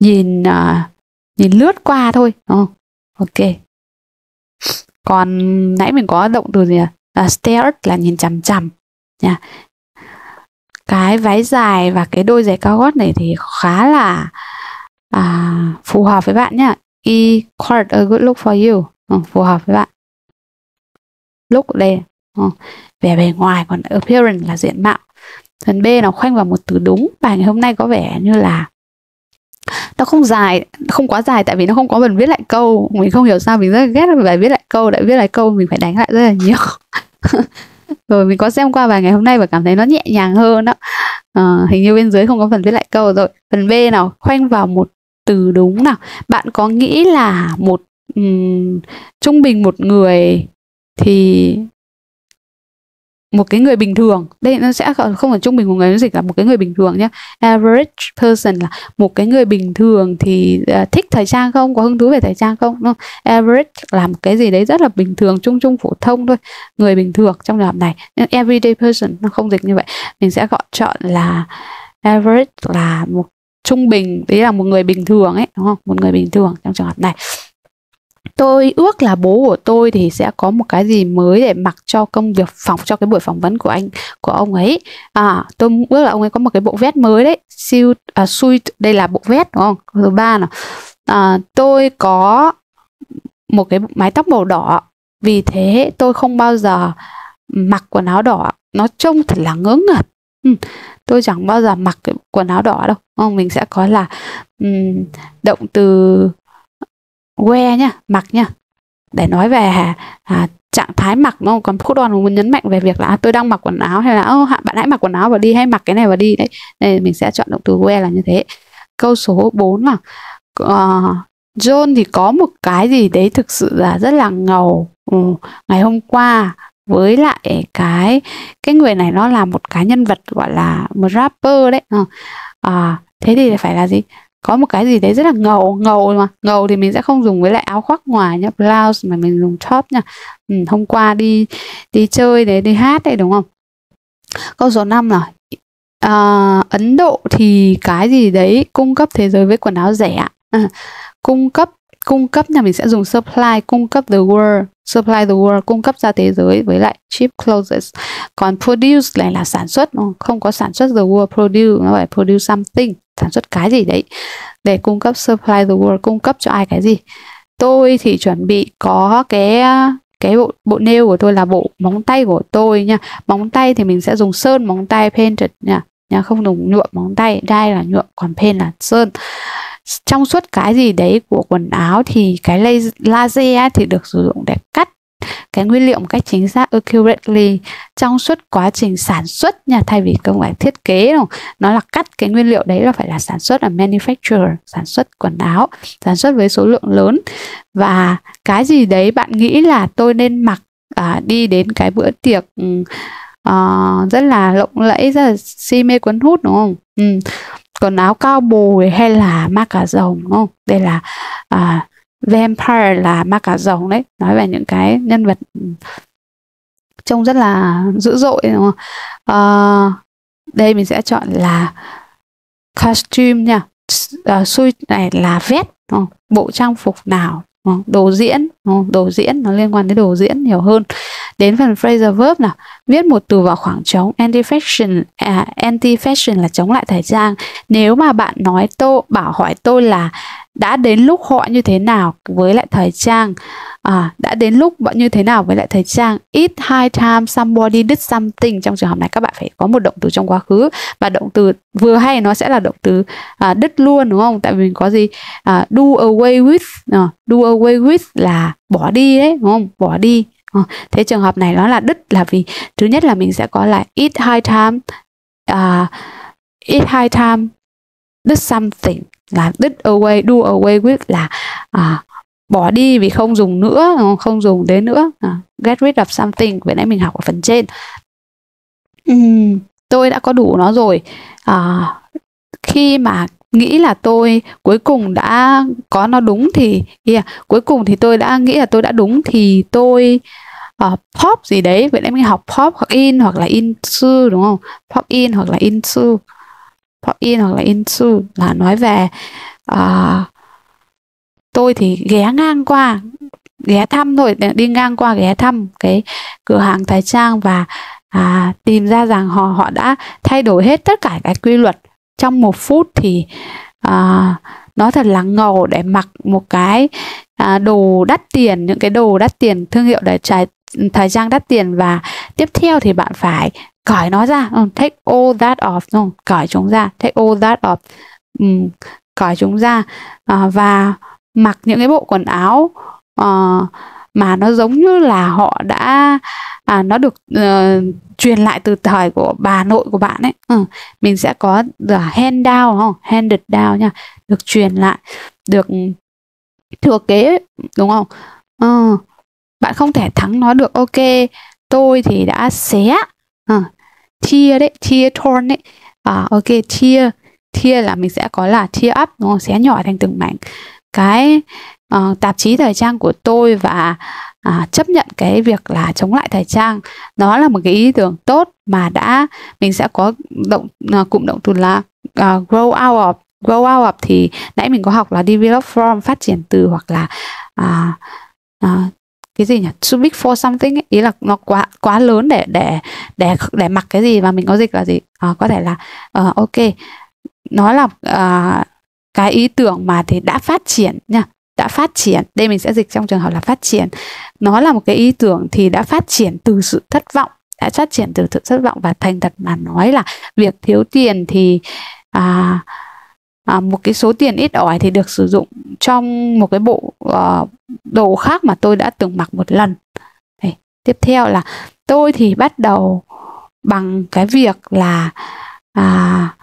Nhìn uh, nhìn lướt qua thôi oh, ok. Còn nãy mình có động từ gì à, à stare là nhìn chằm chằm nha. Cái váy dài và cái đôi giày cao gót này thì khá là à, phù hợp với bạn nhá. E quite a good look for you ừ, phù hợp với bạn. Look đây ừ, vẻ bề ngoài còn appearance là diện mạo. Phần B nó khoanh vào một từ đúng. Bài ngày hôm nay có vẻ như là nó không dài không quá dài tại vì nó không có phần viết lại câu. Mình không hiểu sao mình rất là ghét bài viết lại câu lại viết lại câu mình phải đánh lại rất là nhiều. Rồi mình có xem qua bài ngày hôm nay và cảm thấy nó nhẹ nhàng hơn đó. À, hình như bên dưới không có phần viết lại câu rồi. Phần b nào khoanh vào một từ đúng nào. Bạn có nghĩ là một um, trung bình một người thì một cái người bình thường. Đây nó sẽ không phải trung bình của người dịch là một cái người bình thường nhé average person là một cái người bình thường thì uh, thích thời trang không? Có hứng thú về thời trang không? Đúng không? average là một cái gì đấy rất là bình thường trung trung phổ thông thôi người bình thường trong trường hợp này. Nhưng everyday person nó không dịch như vậy. Mình sẽ gọi chọn là average là một trung bình đấy là một người bình thường ấy đúng không? Một người bình thường trong trường hợp này tôi ước là bố của tôi thì sẽ có một cái gì mới để mặc cho công việc phòng cho cái buổi phỏng vấn của anh của ông ấy. À tôi ước là ông ấy có một cái bộ vest mới đấy siêu à, suit đây là bộ vest đúng không? Thứ ba nào. À, tôi có một cái mái tóc màu đỏ. Vì thế tôi không bao giờ mặc quần áo đỏ. Nó trông thật là ngớ ngẩn. Ừ, tôi chẳng bao giờ mặc cái quần áo đỏ đâu. Không mình sẽ có là um, động từ wear nhá mặc nhá. Để nói về à, à trạng thái mặc nó còn cô đoàn muốn nhấn mạnh về việc là à, tôi đang mặc quần áo hay là oh, bạn hãy mặc quần áo và đi hay mặc cái này và đi. Đấy nên mình sẽ chọn động từ wear là như thế. Câu số 4 là uh, John thì có một cái gì đấy thực sự là rất là ngầu ừ, ngày hôm qua. Với lại cái cái người này nó là một cái nhân vật gọi là một rapper đấy ờ, à, thế thì phải là gì? Có một cái gì đấy rất là ngầu ngầu mà. Ngầu thì mình sẽ không dùng với lại áo khoác ngoài nhá blouse mà mình dùng top nha ừ, hôm qua đi đi chơi đấy đi hát đấy đúng không? Câu số 5 là à, Ấn Độ thì cái gì đấy cung cấp thế giới với quần áo rẻ à, cung cấp cung cấp là mình sẽ dùng supply, cung cấp the world, supply the world, cung cấp ra thế giới với lại cheap clothes còn produce này là sản xuất không có sản xuất the world, produce, nó phải produce something, sản xuất cái gì đấy. Để cung cấp supply the world, cung cấp cho ai cái gì? Tôi thì chuẩn bị có cái cái bộ bộ nail của tôi là bộ móng tay của tôi nha. Móng tay thì mình sẽ dùng sơn móng tay, painted nha. Nha, không dùng nhuộm móng tay, dye là nhuộm, còn paint là sơn trong suốt cái gì đấy của quần áo thì cái laser thì được sử dụng để cắt cái nguyên liệu một cách chính xác accurately. Trong suốt quá trình sản xuất nha thay vì công nghệ thiết kế đâu nó là cắt cái nguyên liệu đấy là phải là sản xuất ở manufacturer sản xuất quần áo sản xuất với số lượng lớn. Và cái gì đấy bạn nghĩ là tôi nên mặc à, đi đến cái bữa tiệc uh, rất là lộng lẫy rất là si mê cuốn hút đúng không? Ừ quần áo cao bồi hay là ma cà rồng đúng không đây là uh, vampire là ma cà rồng đấy nói về những cái nhân vật trông rất là dữ dội đúng không? Uh, đây mình sẽ chọn là costume nha uh, này là vest đúng không? bộ trang phục nào đúng không? đồ diễn đúng không? đồ diễn nó liên quan đến đồ diễn nhiều hơn đến phần phrasal verb nào. Viết một từ vào khoảng trống. Anti fashion à, anti fashion là chống lại thời trang nếu mà bạn nói tôi bảo hỏi tôi là đã đến lúc họ như thế nào với lại thời trang? À, đã đến lúc bọn như thế nào với lại thời trang? It high time somebody did something. Trong trường hợp này các bạn phải có một động từ trong quá khứ. Và động từ vừa hay nó sẽ là động từ à, đứt luôn đúng không? Tại vì mình có gì? À, do away with à, do away with là bỏ đi đấy đúng không? Bỏ đi. Ờ, thế trường hợp này nó là đứt là vì thứ nhất là mình sẽ có là it high time à, uh, it high time đứt something là đứt away do away with là uh, bỏ đi vì không dùng nữa ờ, không dùng đến nữa. Uh, get rid of something vừa nãy mình học ở phần trên. Uhm, tôi đã có đủ nó rồi. Uh, khi mà nghĩ là tôi cuối cùng đã có nó đúng thì yeah, cuối cùng thì tôi đã nghĩ là tôi đã đúng thì tôi uh, pop gì đấy vậy em mới học pop hoặc in hoặc là into đúng không? Pop in hoặc là into pop in hoặc là into là nói về uh, tôi thì ghé ngang qua ghé thăm thôi đi ngang qua ghé thăm cái cửa hàng thời trang và à, tìm ra rằng họ họ đã thay đổi hết tất cả cái quy luật. Trong một phút thì à, nó thật là ngầu để mặc một cái à, đồ đắt tiền những cái đồ đắt tiền thương hiệu để trải thời gian đắt tiền và tiếp theo thì bạn phải cởi nó ra. Ừ, take all that off không? Cởi chúng ra take all that off. Um, cởi chúng ra. Uh, và mặc những cái bộ quần áo uh, mà nó giống như là họ đã à, nó được uh, truyền lại từ thời của bà nội của bạn ấy. Ừ, mình sẽ có the hand down không? Handed down nha. Được truyền lại được thừa kế đúng không? Ừ, bạn không thể thắng nó được. Ok tôi thì đã xé. Ờ, à, chia đấy chia torn đấy. À, ok chia chia là mình sẽ có là chia up đúng không? Xé nhỏ thành từng mảnh. Cái uh, tạp chí thời trang của tôi và uh, chấp nhận cái việc là chống lại thời trang nó là một cái ý tưởng tốt mà đã mình sẽ có động uh, cụm động từ là uh, grow out of. Grow out of thì nãy mình có học là develop from phát triển từ hoặc là uh, uh, cái gì nhỉ? Too big for something ấy. ý là nó quá quá lớn để để để để mặc cái gì mà mình có dịch là gì? À, có thể là uh, ok. Nó là uh, cái ý tưởng mà thì đã phát triển nha. Đã phát triển. Đây mình sẽ dịch trong trường hợp là phát triển. Nó là một cái ý tưởng thì đã phát triển từ sự thất vọng. Đã phát triển từ sự thất vọng và thành thật mà nói là việc thiếu tiền thì à, à, một cái số tiền ít ỏi thì được sử dụng trong một cái bộ uh, đồ khác mà tôi đã từng mặc một lần. Đây, tiếp theo là tôi thì bắt đầu bằng cái việc là à,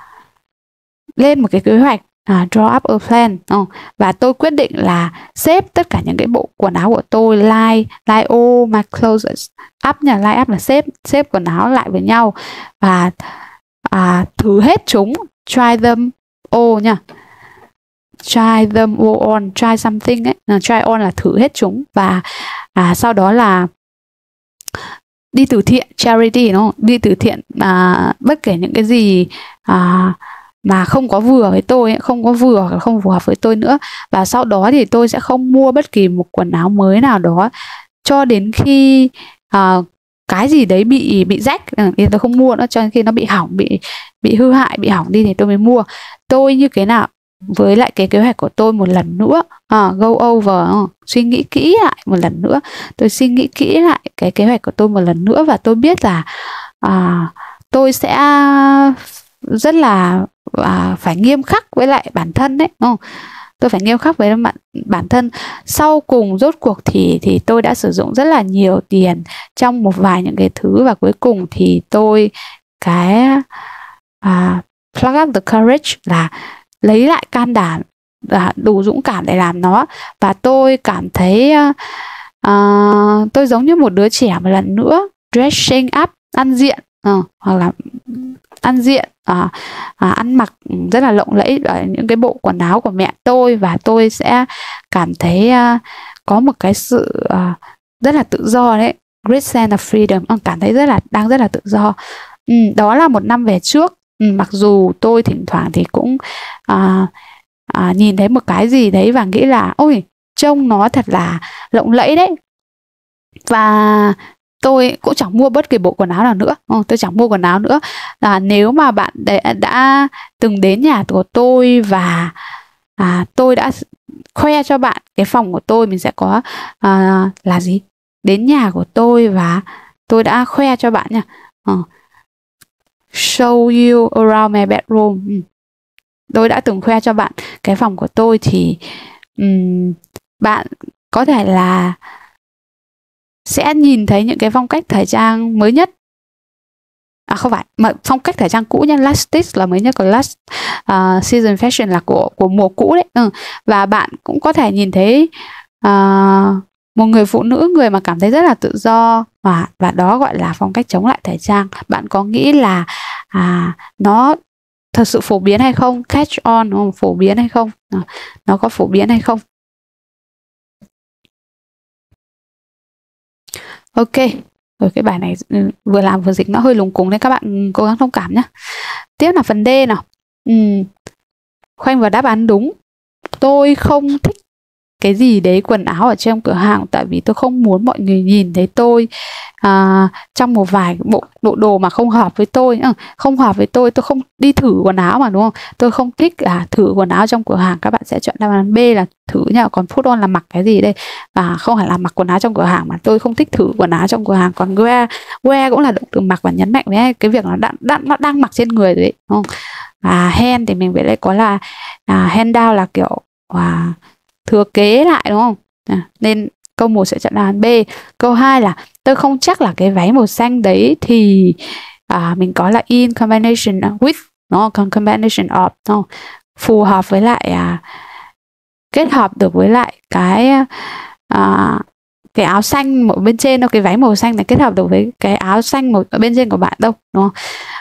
lên một cái kế hoạch à, draw up a plan. Oh, và tôi quyết định là xếp tất cả những cái bộ quần áo của tôi line line all my clothes up nhà line up là xếp xếp quần áo lại với nhau và à, thử hết chúng try them O nha. Try them all on. Try something ấy. Là try on là thử hết chúng. Và à, sau đó là đi từ thiện charity đúng không? Đi từ thiện mà bất kể những cái gì à, mà không có vừa với tôi ấy, không có vừa không phù hợp với tôi nữa. Và sau đó thì tôi sẽ không mua bất kỳ một quần áo mới nào đó cho đến khi uh, cái gì đấy bị bị rách ờ, thì tôi không mua nó cho đến khi nó bị hỏng bị bị hư hại bị hỏng đi thì tôi mới mua. Tôi như thế nào với lại cái kế hoạch của tôi một lần nữa à go over ờ, suy nghĩ kỹ lại một lần nữa. Tôi suy nghĩ kỹ lại cái kế hoạch của tôi một lần nữa và tôi biết là à, tôi sẽ rất là à, phải nghiêm khắc với lại bản thân đấy đúng không tôi phải nghiêm khắc với bản, bản thân. Sau cùng rốt cuộc thì thì tôi đã sử dụng rất là nhiều tiền trong một vài những cái thứ và cuối cùng thì tôi cái uh, plug up the courage là lấy lại can đảm là đủ dũng cảm để làm nó. Và tôi cảm thấy uh, tôi giống như một đứa trẻ một lần nữa dressing up ăn diện uh, hoặc là ăn diện à, à, ăn mặc rất là lộng lẫy ở những cái bộ quần áo của mẹ tôi. Và tôi sẽ cảm thấy à, có một cái sự à, rất là tự do đấy great sense of freedom. Cảm thấy rất là đang rất là tự do. Ừ, đó là một năm về trước. Ừ, mặc dù tôi thỉnh thoảng thì cũng à, à, nhìn thấy một cái gì đấy và nghĩ là ôi trông nó thật là lộng lẫy đấy. Và tôi cũng chẳng mua bất kỳ bộ quần áo nào nữa. Ừ, tôi chẳng mua quần áo nữa. Là nếu mà bạn đã, đã từng đến nhà của tôi và à, tôi đã khoe cho bạn cái phòng của tôi mình sẽ có à, là gì? Đến nhà của tôi và tôi đã khoe cho bạn nha. Ừ. show you around my bedroom. Ừ. tôi đã từng khoe cho bạn cái phòng của tôi thì um, bạn có thể là sẽ nhìn thấy những cái phong cách thời trang mới nhất. À không phải mà phong cách thời trang cũ nha last stitch là mới nhất còn last uh, season fashion là của của mùa cũ đấy. Ừ. và bạn cũng có thể nhìn thấy uh, một người phụ nữ người mà cảm thấy rất là tự do và và đó gọi là phong cách chống lại thời trang. Bạn có nghĩ là à, nó thật sự phổ biến hay không? Catch on đúng không? phổ biến hay không? Ờ, nó có phổ biến hay không? Ok. Rồi cái bài này ừ, vừa làm vừa dịch, nó hơi lùng cúng nên các bạn cố gắng thông cảm nhé tiếp là phần D nào. Ừ. khoanh vào đáp án đúng. Tôi không thích cái gì đấy quần áo ở trong cửa hàng tại vì tôi không muốn mọi người nhìn thấy tôi à, trong một vài bộ bộ đồ mà không hợp với tôi. À, không hợp với tôi tôi không đi thử quần áo mà đúng không? Tôi không thích à, thử quần áo trong cửa hàng. Các bạn sẽ chọn đáp án B là thử nha còn put on là mặc cái gì đây? Và không phải là mặc quần áo trong cửa hàng mà tôi không thích thử quần áo trong cửa hàng. Còn wear wear cũng là động từ mặc và nhấn mạnh với cái việc nó đang, đang nó đang mặc trên người rồi đấy đúng không? Và hand thì mình phải đây có là à, hand down là kiểu à, thừa kế lại đúng không? À, nên câu 1 sẽ chọn đáp án B. Câu 2 là tôi không chắc là cái váy màu xanh đấy thì à, mình có là in combination with nó no, combination of không? Phù hợp với lại à, kết hợp được với lại cái à, cái áo xanh ở bên trên đâu cái váy màu xanh này kết hợp được với cái áo xanh màu ở bên trên của bạn đâu đúng không?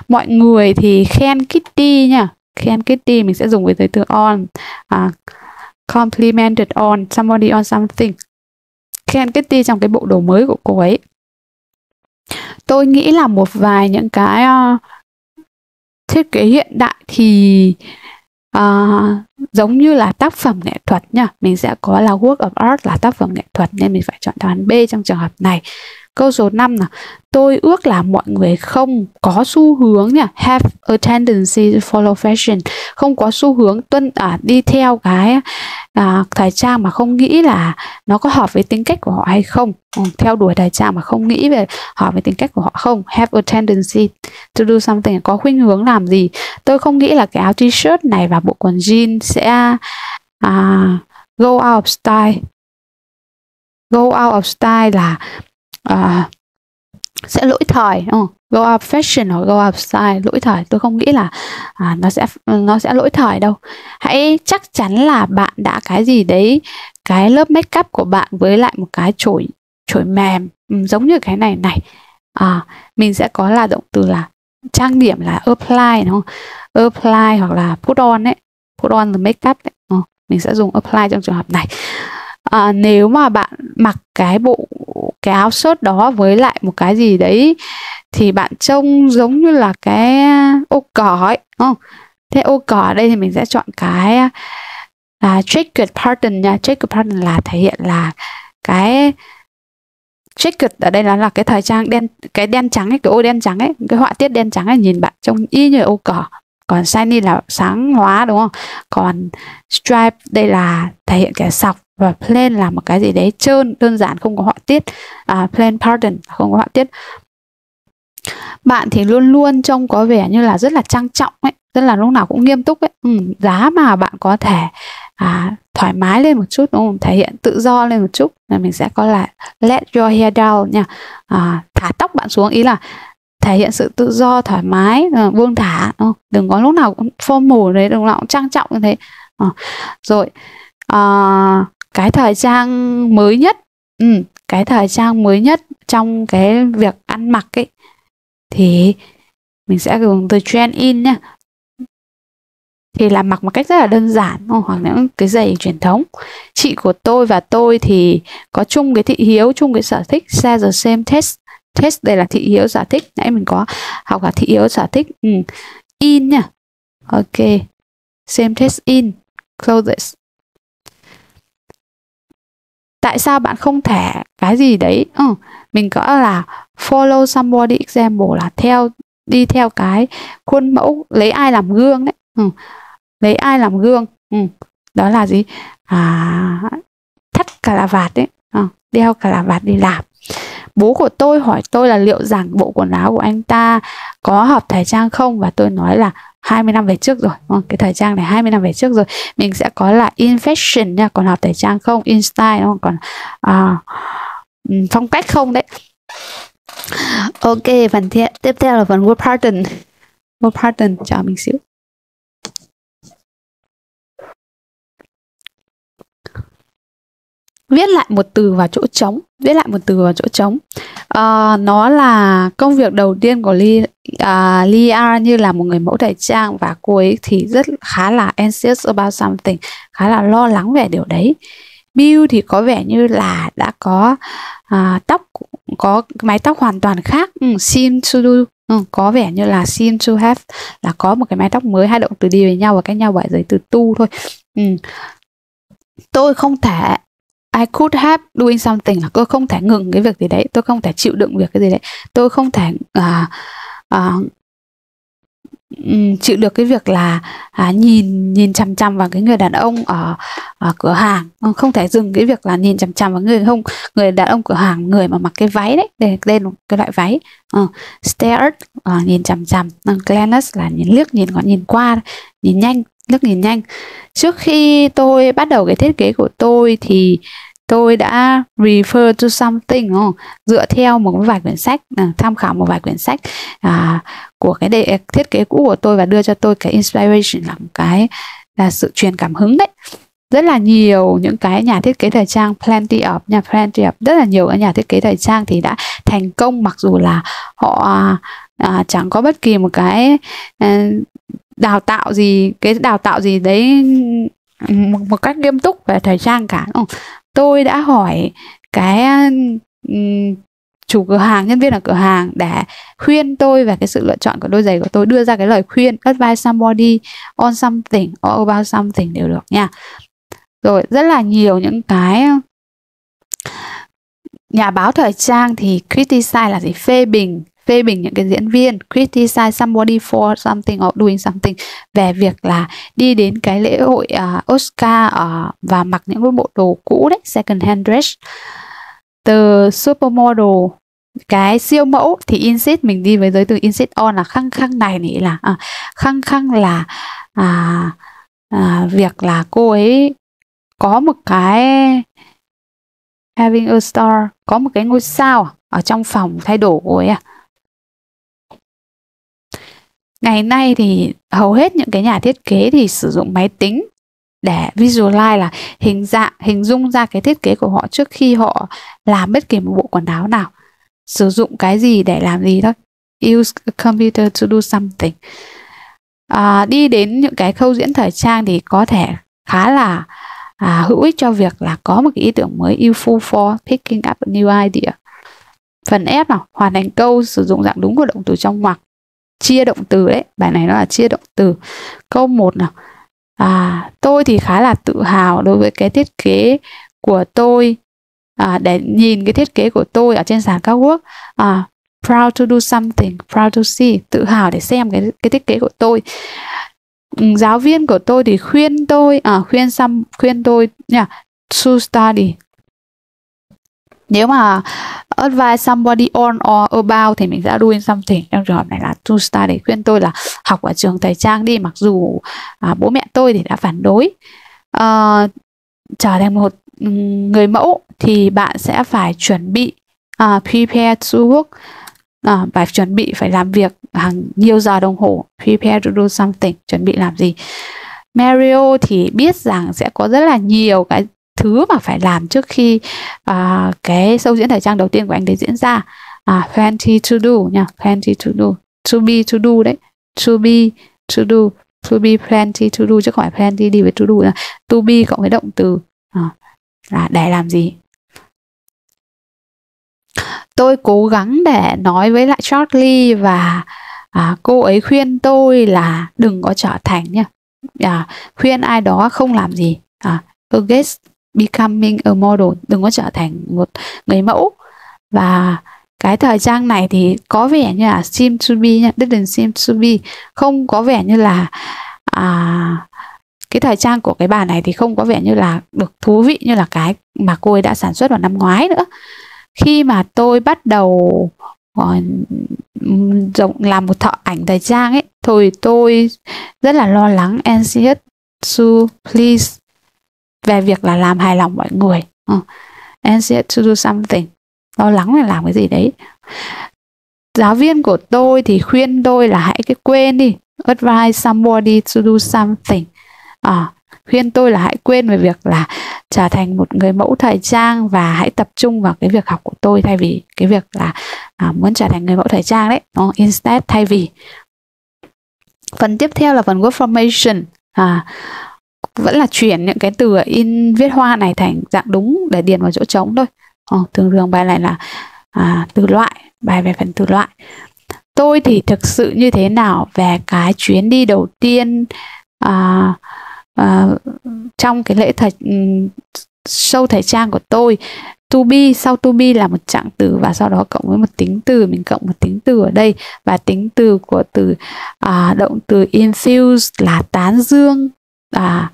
Mọi người thì khen Kitty nha. Khen Kitty mình sẽ dùng với từ từ on. À, complimented on somebody on something. Khen Kitty trong cái bộ đồ mới của cô ấy. Tôi nghĩ là một vài những cái uh, thiết kế hiện đại thì uh, giống như là tác phẩm nghệ thuật nha. Mình sẽ có là work of art là tác phẩm nghệ thuật nên mình phải chọn đáp án B trong trường hợp này câu số 5 là tôi ước là mọi người không có xu hướng nha have a tendency to follow fashion. Không có xu hướng tuân à, đi theo cái à, thời trang mà không nghĩ là nó có hợp với tính cách của họ hay không. Ừ, theo đuổi thời trang mà không nghĩ về hợp với tính cách của họ không. Have a tendency to do something. Có khuynh hướng làm gì. Tôi không nghĩ là cái áo t-shirt này và bộ quần jean sẽ à, go out of style. Go out of style là à, sẽ lỗi thời đúng không? go out fashion hoặc go out style lỗi thời. Tôi không nghĩ là à, nó sẽ nó sẽ lỗi thời đâu. Hãy chắc chắn là bạn đã cái gì đấy cái lớp make up của bạn với lại một cái chổi chổi mềm ừ, giống như cái này này. À, mình sẽ có là động từ là trang điểm là apply đúng không? Apply hoặc là put on ấy put on the make up ấy. Ừ, mình sẽ dùng apply trong trường hợp này à, nếu mà bạn mặc cái bộ cái áo sốt đó với lại một cái gì đấy thì bạn trông giống như là cái ô cỏ ấy đúng không? Thế ô cỏ ở đây thì mình sẽ chọn cái là checkered pattern nha. Checkered pattern là thể hiện là cái checkered ở đây là là cái thời trang đen cái đen trắng ấy cái ô đen trắng ấy cái họa tiết đen trắng ấy nhìn bạn trông y như ô cỏ. Còn shiny là sáng hóa đúng không? Còn stripe đây là thể hiện cái sọc và plain là một cái gì đấy trơn đơn giản không có họa tiết. À, plain pattern không có họa tiết. Bạn thì luôn luôn trông có vẻ như là rất là trang trọng ấy rất là lúc nào cũng nghiêm túc ấy. Ừ, giá mà bạn có thể à, thoải mái lên một chút đúng không? Thể hiện tự do lên một chút là mình sẽ có là let your hair down nha. À, thả tóc bạn xuống ý là thể hiện sự tự do thoải mái ờ, buông thả không? Đừng có lúc nào cũng formal đấy đừng nào cũng trang trọng như thế. À, rồi à, cái thời trang mới nhất ừ, cái thời trang mới nhất trong cái việc ăn mặc ấy thì mình sẽ dùng từ trend in nhá, thì là mặc một cách rất là đơn giản hoặc những cái giày truyền thống. Chị của tôi và tôi thì có chung cái thị hiếu chung cái sở thích share the same test, test đây là thị hiếu sở thích. Nãy mình có học là thị hiếu sở thích ừ. in nha ok. Same test in clothes tại sao bạn không thể cái gì đấy ừ, mình có là follow somebody example là theo đi theo cái khuôn mẫu lấy ai làm gương đấy ừ. lấy ai làm gương ừ. đó là gì à, thắt cà là vạt đấy ừ. đeo cà là vạt đi làm bố của tôi hỏi tôi là liệu rằng bộ quần áo của anh ta có hợp thời trang không và tôi nói là 20 năm về trước rồi. Cái thời trang này 20 năm về trước rồi. Mình sẽ có là in fashion nha. Còn học thời trang không? In style đúng không? Còn à, ừ, phong cách không đấy? Ok phần tiếp tiếp theo là phần word pattern word pattern chờ mình xíu. Viết lại một từ vào chỗ trống. Viết lại một từ vào chỗ trống. À, nó là công việc đầu tiên của Lee, uh, à, Lia như là một người mẫu thời trang và cô ấy thì rất khá là anxious about something khá là lo lắng về điều đấy. Bill thì có vẻ như là đã có à, tóc có mái tóc hoàn toàn khác. Ừ, seem to do ừ, có vẻ như là seem to have là có một cái mái tóc mới hai động từ đi với nhau và cách nhau bởi giới từ tu thôi. Ừ. tôi không thể I could have doing something là tôi không thể ngừng cái việc gì đấy tôi không thể chịu đựng việc cái gì đấy. Tôi không thể à, à, chịu được cái việc là à, nhìn nhìn chằm chằm vào cái người đàn ông ở, ở cửa hàng. Ờ, không thể dừng cái việc là nhìn chằm chằm vào người không người đàn ông cửa hàng người mà mặc cái váy đấy đây đây là cái loại váy. Ờ, uh, stare uh, ờ, nhìn chằm chằm. Uh, glance là nhìn liếc nhìn còn nhìn qua nhìn nhanh nước nhìn nhanh trước khi tôi bắt đầu cái thiết kế của tôi thì tôi đã refer to something đúng không? dựa theo một vài quyển sách à, tham khảo một vài quyển sách à, của cái đề thiết kế cũ của tôi và đưa cho tôi cái inspiration là một cái là sự truyền cảm hứng đấy rất là nhiều những cái nhà thiết kế thời trang plenty of nhà plenty of rất là nhiều các nhà thiết kế thời trang thì đã thành công mặc dù là họ à, à chẳng có bất kỳ một cái à, đào tạo gì cái đào tạo gì đấy một, một cách nghiêm túc về thời trang cả ừ. không? tôi đã hỏi cái um, chủ cửa hàng nhân viên ở cửa hàng để khuyên tôi về cái sự lựa chọn của đôi giày của tôi đưa ra cái lời khuyên advise somebody on something or about something đều được nha rồi rất là nhiều những cái ờ, nhà báo thời trang thì criticize là gì phê bình phê bình những cái diễn viên criticize somebody for something or doing something. Về việc là đi đến cái lễ hội uh, Oscar uh, và mặc những cái bộ đồ cũ đấy second hand dress. Từ supermodel cái siêu mẫu thì insist mình đi với giới từ insist on là khăng khăng này nghĩ là à, khăng khăng là à, à, việc là cô ấy có một cái having a star có một cái ngôi sao ở trong phòng thay đồ của ấy à ngày nay thì hầu hết những cái nhà thiết kế thì sử dụng máy tính để visualize là hình dạng hình dung ra cái thiết kế của họ trước khi họ làm bất kỳ một bộ quần áo nào. Sử dụng cái gì để làm gì thôi? Use a computer to do something. À, đi đến những cái khâu diễn thời trang thì có thể khá là à, hữu ích cho việc là có một cái ý tưởng mới useful for picking up a new idea. Phần F nào? Hoàn thành câu sử dụng dạng đúng của động từ trong ngoặc chia động từ đấy. Bài này nó là chia động từ. Câu 1 nào. À, tôi thì khá là tự hào đối với cái thiết kế của tôi. À, để nhìn cái thiết kế của tôi ở trên sàn các quốc à, proud to do something proud to see. Tự hào để xem cái cái thiết kế của tôi. Ừ, giáo viên của tôi thì khuyên tôi à, khuyên xăm khuyên tôi nha to study nếu mà advise somebody on or about thì mình sẽ doing something. Trong trường hợp này là to để khuyên tôi là học ở trường thời trang đi mặc dù à, bố mẹ tôi thì đã phản đối. À, trở thành một người mẫu thì bạn sẽ phải chuẩn bị à, prepare to work. À, phải chuẩn bị phải làm việc hàng nhiều giờ đồng hồ. Prepare to do something. Chuẩn bị làm gì? Mario thì biết rằng sẽ có rất là nhiều cái thứ mà phải làm trước khi uh, cái show diễn thời trang đầu tiên của anh đấy diễn ra. À, plenty to do nha plenty to do. To be to do đấy. To be to do. To be plenty to do chứ không phải plenty đi với to do nữa to be cộng với động từ. À, là để làm gì? Tôi cố gắng để nói với lại Charlie và à, cô ấy khuyên tôi là đừng có trở thành nha. À, khuyên ai đó không làm gì. À, against becoming a model đừng có trở thành một người mẫu. Và cái thời trang này thì có vẻ như là seem to be nha didn't seem to be. Không có vẻ như là à, cái thời trang của cái bà này thì không có vẻ như là được thú vị như là cái mà cô ấy đã sản xuất vào năm ngoái nữa. Khi mà tôi bắt đầu uh, làm một thợ ảnh thời trang ấy thôi tôi rất là lo lắng anxious to please về việc là làm hài lòng mọi người. Ừ. Uh, anxious to do something. Lo lắng là làm cái gì đấy. Giáo viên của tôi thì khuyên tôi là hãy cái quên đi. Advise somebody to do something. À, khuyên tôi là hãy quên về việc là trở thành một người mẫu thời trang và hãy tập trung vào cái việc học của tôi thay vì cái việc là à, muốn trở thành người mẫu thời trang đấy. Nó instead thay vì. Phần tiếp theo là phần word formation. À, vẫn là chuyển những cái từ in viết hoa này thành dạng đúng để điền vào chỗ trống thôi. Ờ, thường thường bài này là à, từ loại bài về phần từ loại. Tôi thì thực sự như thế nào về cái chuyến đi đầu tiên à, à, trong cái lễ thời ừ, show thời trang của tôi? To be sau to be là một trạng từ và sau đó cộng với một tính từ mình cộng một tính từ ở đây. Và tính từ của từ à, động từ infuse là tán dương à,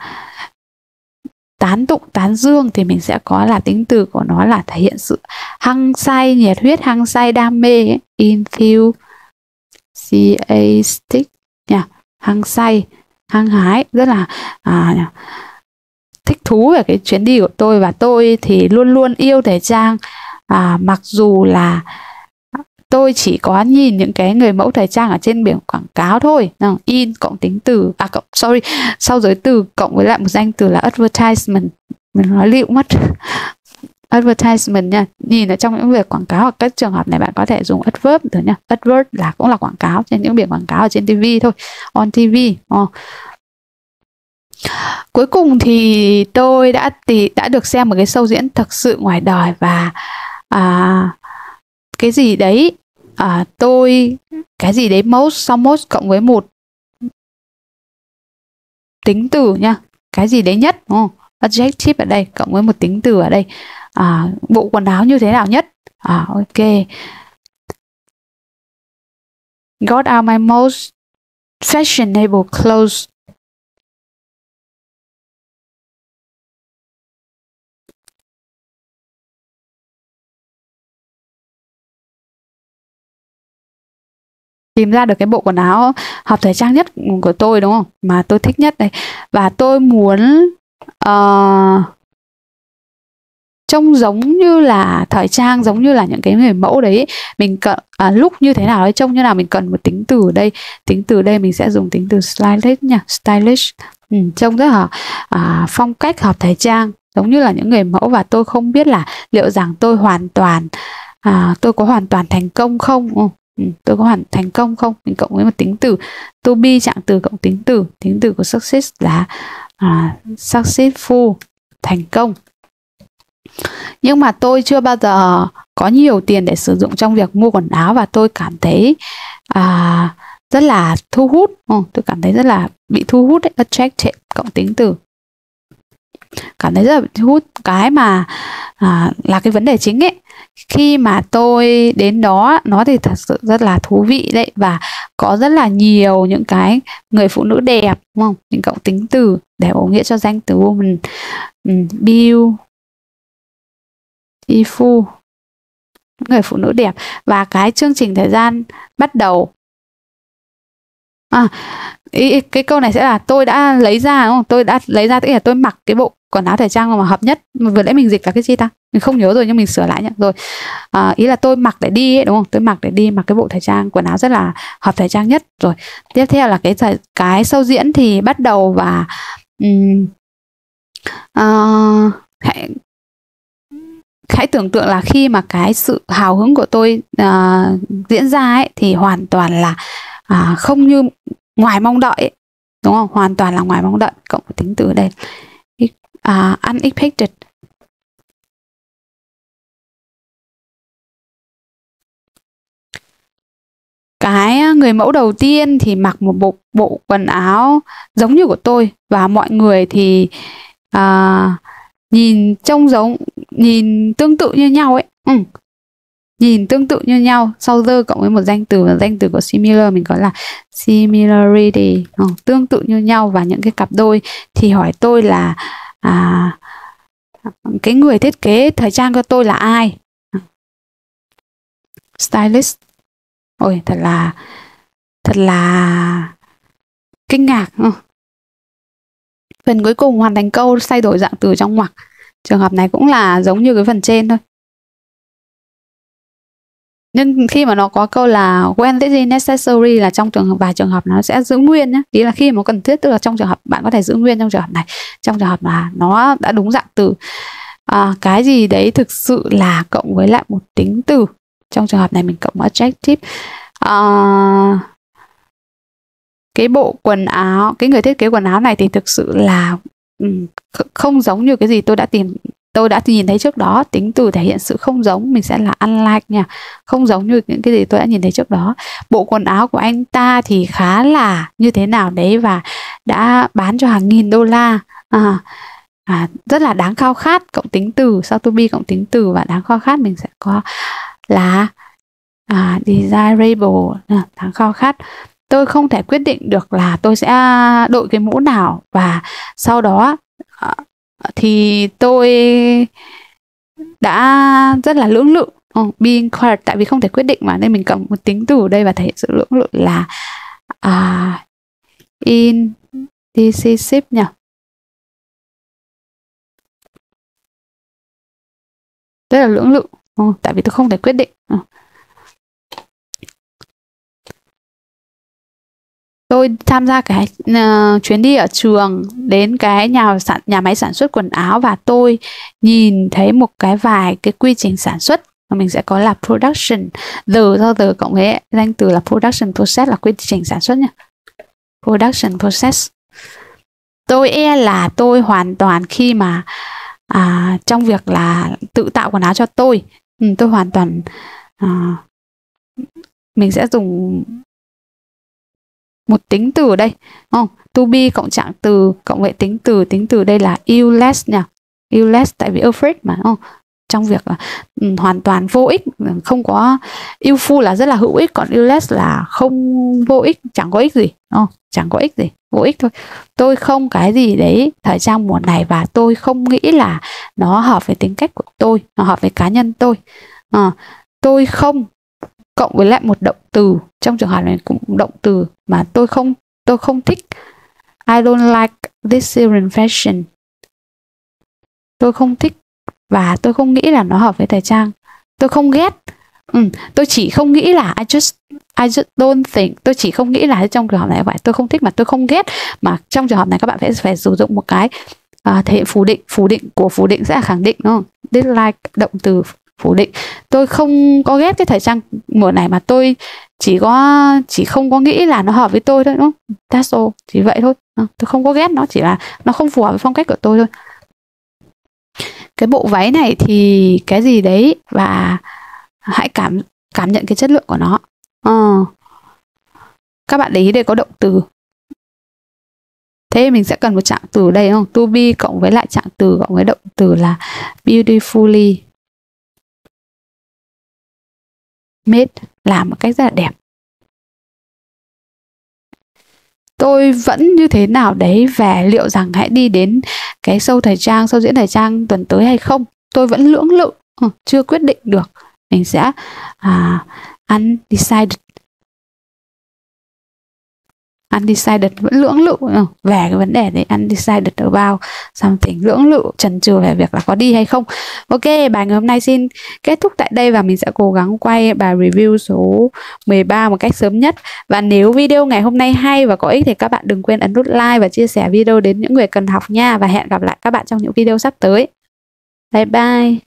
tán tụng tán dương thì mình sẽ có là tính từ của nó là thể hiện sự hăng say nhiệt huyết hăng say đam mê ấy. nha hăng say hăng hái rất là à, thích thú về cái chuyến đi của tôi và tôi thì luôn luôn yêu thời trang à, mặc dù là tôi chỉ có nhìn những cái người mẫu thời trang ở trên biển quảng cáo thôi. In cộng tính từ à cộng sorry sau giới từ cộng với lại một danh từ là advertisement. Mình nói liệu mất. Advertisement nha. Nhìn ở trong những việc quảng cáo hoặc các trường hợp này bạn có thể dùng adverb được nha advert là cũng là quảng cáo trên những biển quảng cáo ở trên TV thôi. On TV oh. Ờ. cuối cùng thì tôi đã tì, đã được xem một cái show diễn thực sự ngoài đời và à, cái gì đấy? À, tôi cái gì đấy? Most xong most cộng với một. Tính từ nha. Cái gì đấy nhất đúng không? adjective ở đây cộng với một tính từ ở đây. À, bộ quần áo như thế nào nhất? À ok. Got are my most fashionable clothes. Tìm ra được cái bộ quần áo hợp thời trang nhất của tôi đúng không? Mà tôi thích nhất đây. Và tôi muốn uh, trông giống như là thời trang giống như là những cái người mẫu đấy. Mình cần à, lúc như thế nào đấy trông như nào mình cần một tính từ ở đây. Tính từ đây mình sẽ dùng tính từ stylish nha stylish. Ừ, trông rất là à, phong cách hợp thời trang giống như là những người mẫu. Và tôi không biết là liệu rằng tôi hoàn toàn à, tôi có hoàn toàn thành công không? Ừ, ừ tôi có hoàn thành công không? Mình cộng với một tính từ. To be trạng từ cộng tính từ. Tính từ của success là à, successful thành công. Nhưng mà tôi chưa bao giờ có nhiều tiền để sử dụng trong việc mua quần áo và tôi cảm thấy à, rất là thu hút. Ừ, tôi cảm thấy rất là bị thu hút đấy attracted cộng tính từ. Cảm thấy rất là thu hút. Cái mà à, là cái vấn đề chính ấy khi mà tôi đến đó nó thì thật sự rất là thú vị đấy và có rất là nhiều những cái người phụ nữ đẹp đúng không? Những cộng tính từ để ổ nghĩa cho danh từ woman. Um, beautiful người phụ nữ đẹp. Và cái chương trình thời gian bắt đầu à ý, cái câu này sẽ là tôi đã lấy ra đúng không? Tôi đã lấy ra tức là tôi mặc cái bộ quần áo thời trang mà hợp nhất vừa nãy mình dịch là cái gì ta? Mình không nhớ rồi nhưng mình sửa lại nhá. Rồi à, ý là tôi mặc để đi ấy, đúng không? Tôi mặc để đi mặc cái bộ thời trang quần áo rất là hợp thời trang nhất. Rồi tiếp theo là cái cái sâu diễn thì bắt đầu và um, uh, hãy hãy tưởng tượng là khi mà cái sự hào hứng của tôi uh, diễn ra ấy thì hoàn toàn là à, không như ngoài mong đợi ấy. đúng không hoàn toàn là ngoài mong đợi cộng tính từ đây à, unexpected cái à, người mẫu đầu tiên thì mặc một bộ bộ quần áo giống như của tôi và mọi người thì à, nhìn trông giống nhìn tương tự như nhau ấy ừ nhìn tương tự như nhau sau the cộng với một danh từ và danh từ của similar mình gọi là similarity. Ừ, tương tự như nhau và những cái cặp đôi thì hỏi tôi là à, cái người thiết kế thời trang cho tôi là ai? Stylist. Ôi thật là thật là kinh ngạc. Ừ. phần cuối cùng hoàn thành câu thay đổi dạng từ trong ngoặc. Trường hợp này cũng là giống như cái phần trên thôi nhưng khi mà nó có câu là when this is necessary là trong trường hợp vài trường hợp nó sẽ giữ nguyên nhé ý là khi mà cần thiết tức là trong trường hợp bạn có thể giữ nguyên trong trường hợp này. Trong trường hợp mà nó đã đúng dạng từ. À, cái gì đấy thực sự là cộng với lại một tính từ. Trong trường hợp này mình cộng adjective. À, cái bộ quần áo cái người thiết kế quần áo này thì thực sự là ừ, không giống như cái gì tôi đã tìm tôi đã nhìn thấy trước đó tính từ thể hiện sự không giống mình sẽ là unlike nha. Không giống như những cái gì tôi đã nhìn thấy trước đó. Bộ quần áo của anh ta thì khá là như thế nào đấy và đã bán cho hàng nghìn đô la. À, à, rất là đáng khao khát cộng tính từ sau to be cộng tính từ và đáng khao khát mình sẽ có là à, desirable. À, đáng khao khát. Tôi không thể quyết định được là tôi sẽ đội cái mũ nào và sau đó à, thì tôi đã rất là lưỡng lự oh, being quiet tại vì không thể quyết định mà nên mình cộng một tính từ ở đây và thể hiện sự lưỡng lự là uh, in decisive nhỉ rất là lưỡng lự oh, tại vì tôi không thể quyết định oh. Tôi tham gia cái uh, chuyến đi ở trường đến cái nhà sản nhà máy sản xuất quần áo và tôi nhìn thấy một cái vài cái quy trình sản xuất và mình sẽ có là production. Từ do từ cộng với danh từ là production process là quy trình sản xuất nha. Production process. Tôi e là tôi hoàn toàn khi mà à, trong việc là tự tạo quần áo cho tôi ừ, tôi hoàn toàn à, mình sẽ dùng một tính từ ở đây. Không to be cộng trạng từ cộng với tính từ. Tính từ đây là you useless nhỉ less tại vì afraid mà không? Trong việc là um, hoàn toàn vô ích ừ, không có useful là rất là hữu ích còn useless là không vô ích chẳng có ích gì không? Chẳng có ích gì vô ích thôi. Tôi không cái gì đấy thời trang mùa này và tôi không nghĩ là nó hợp với tính cách của tôi nó hợp với cá nhân tôi. À, tôi không cộng với lại một động từ. Trong trường hợp này cũng động từ mà tôi không tôi không thích. I don't like this Syrian fashion. Tôi không thích và tôi không nghĩ là nó hợp với thời trang. Tôi không ghét. Ừ, tôi chỉ không nghĩ là I just I just don't think. Tôi chỉ không nghĩ là trong trường hợp này vậy. Tôi không thích mà tôi không ghét. Mà trong trường hợp này các bạn phải phải sử dụng một cái uh, thể hiện phủ định. Phủ định của phủ định sẽ là khẳng định đúng không? Dislike động từ phủ định. Tôi không có ghét cái thời trang mùa này mà tôi chỉ có, chỉ không có nghĩ là nó hợp với tôi thôi, đúng không? That's all, chỉ vậy thôi. Ờ, tôi không có ghét nó, chỉ là nó không phù hợp với phong cách của tôi thôi. Cái bộ váy này thì cái gì đấy và hãy cảm cảm nhận cái chất lượng của nó. Ờ. các bạn để ý đây có động từ. Thế mình sẽ cần một trạng từ đây không? To be cộng với lại trạng từ cộng với động từ là beautifully. Made làm một cách rất là đẹp. Tôi vẫn như thế nào đấy về liệu rằng hãy đi đến cái sâu thời trang sâu diễn thời trang tuần tới hay không? Tôi vẫn lưỡng lự ừ, chưa quyết định được. Mình sẽ à, undecided undecided vẫn lưỡng lự ờ, về cái vấn đề đấy, undecided about something lưỡng lự, chần chừ về việc là có đi hay không. Ok, bài ngày hôm nay xin kết thúc tại đây và mình sẽ cố gắng quay bài review số 13 một cách sớm nhất. Và nếu video ngày hôm nay hay và có ích thì các bạn đừng quên ấn nút like và chia sẻ video đến những người cần học nha. Và hẹn gặp lại các bạn trong những video sắp tới. Bye bye.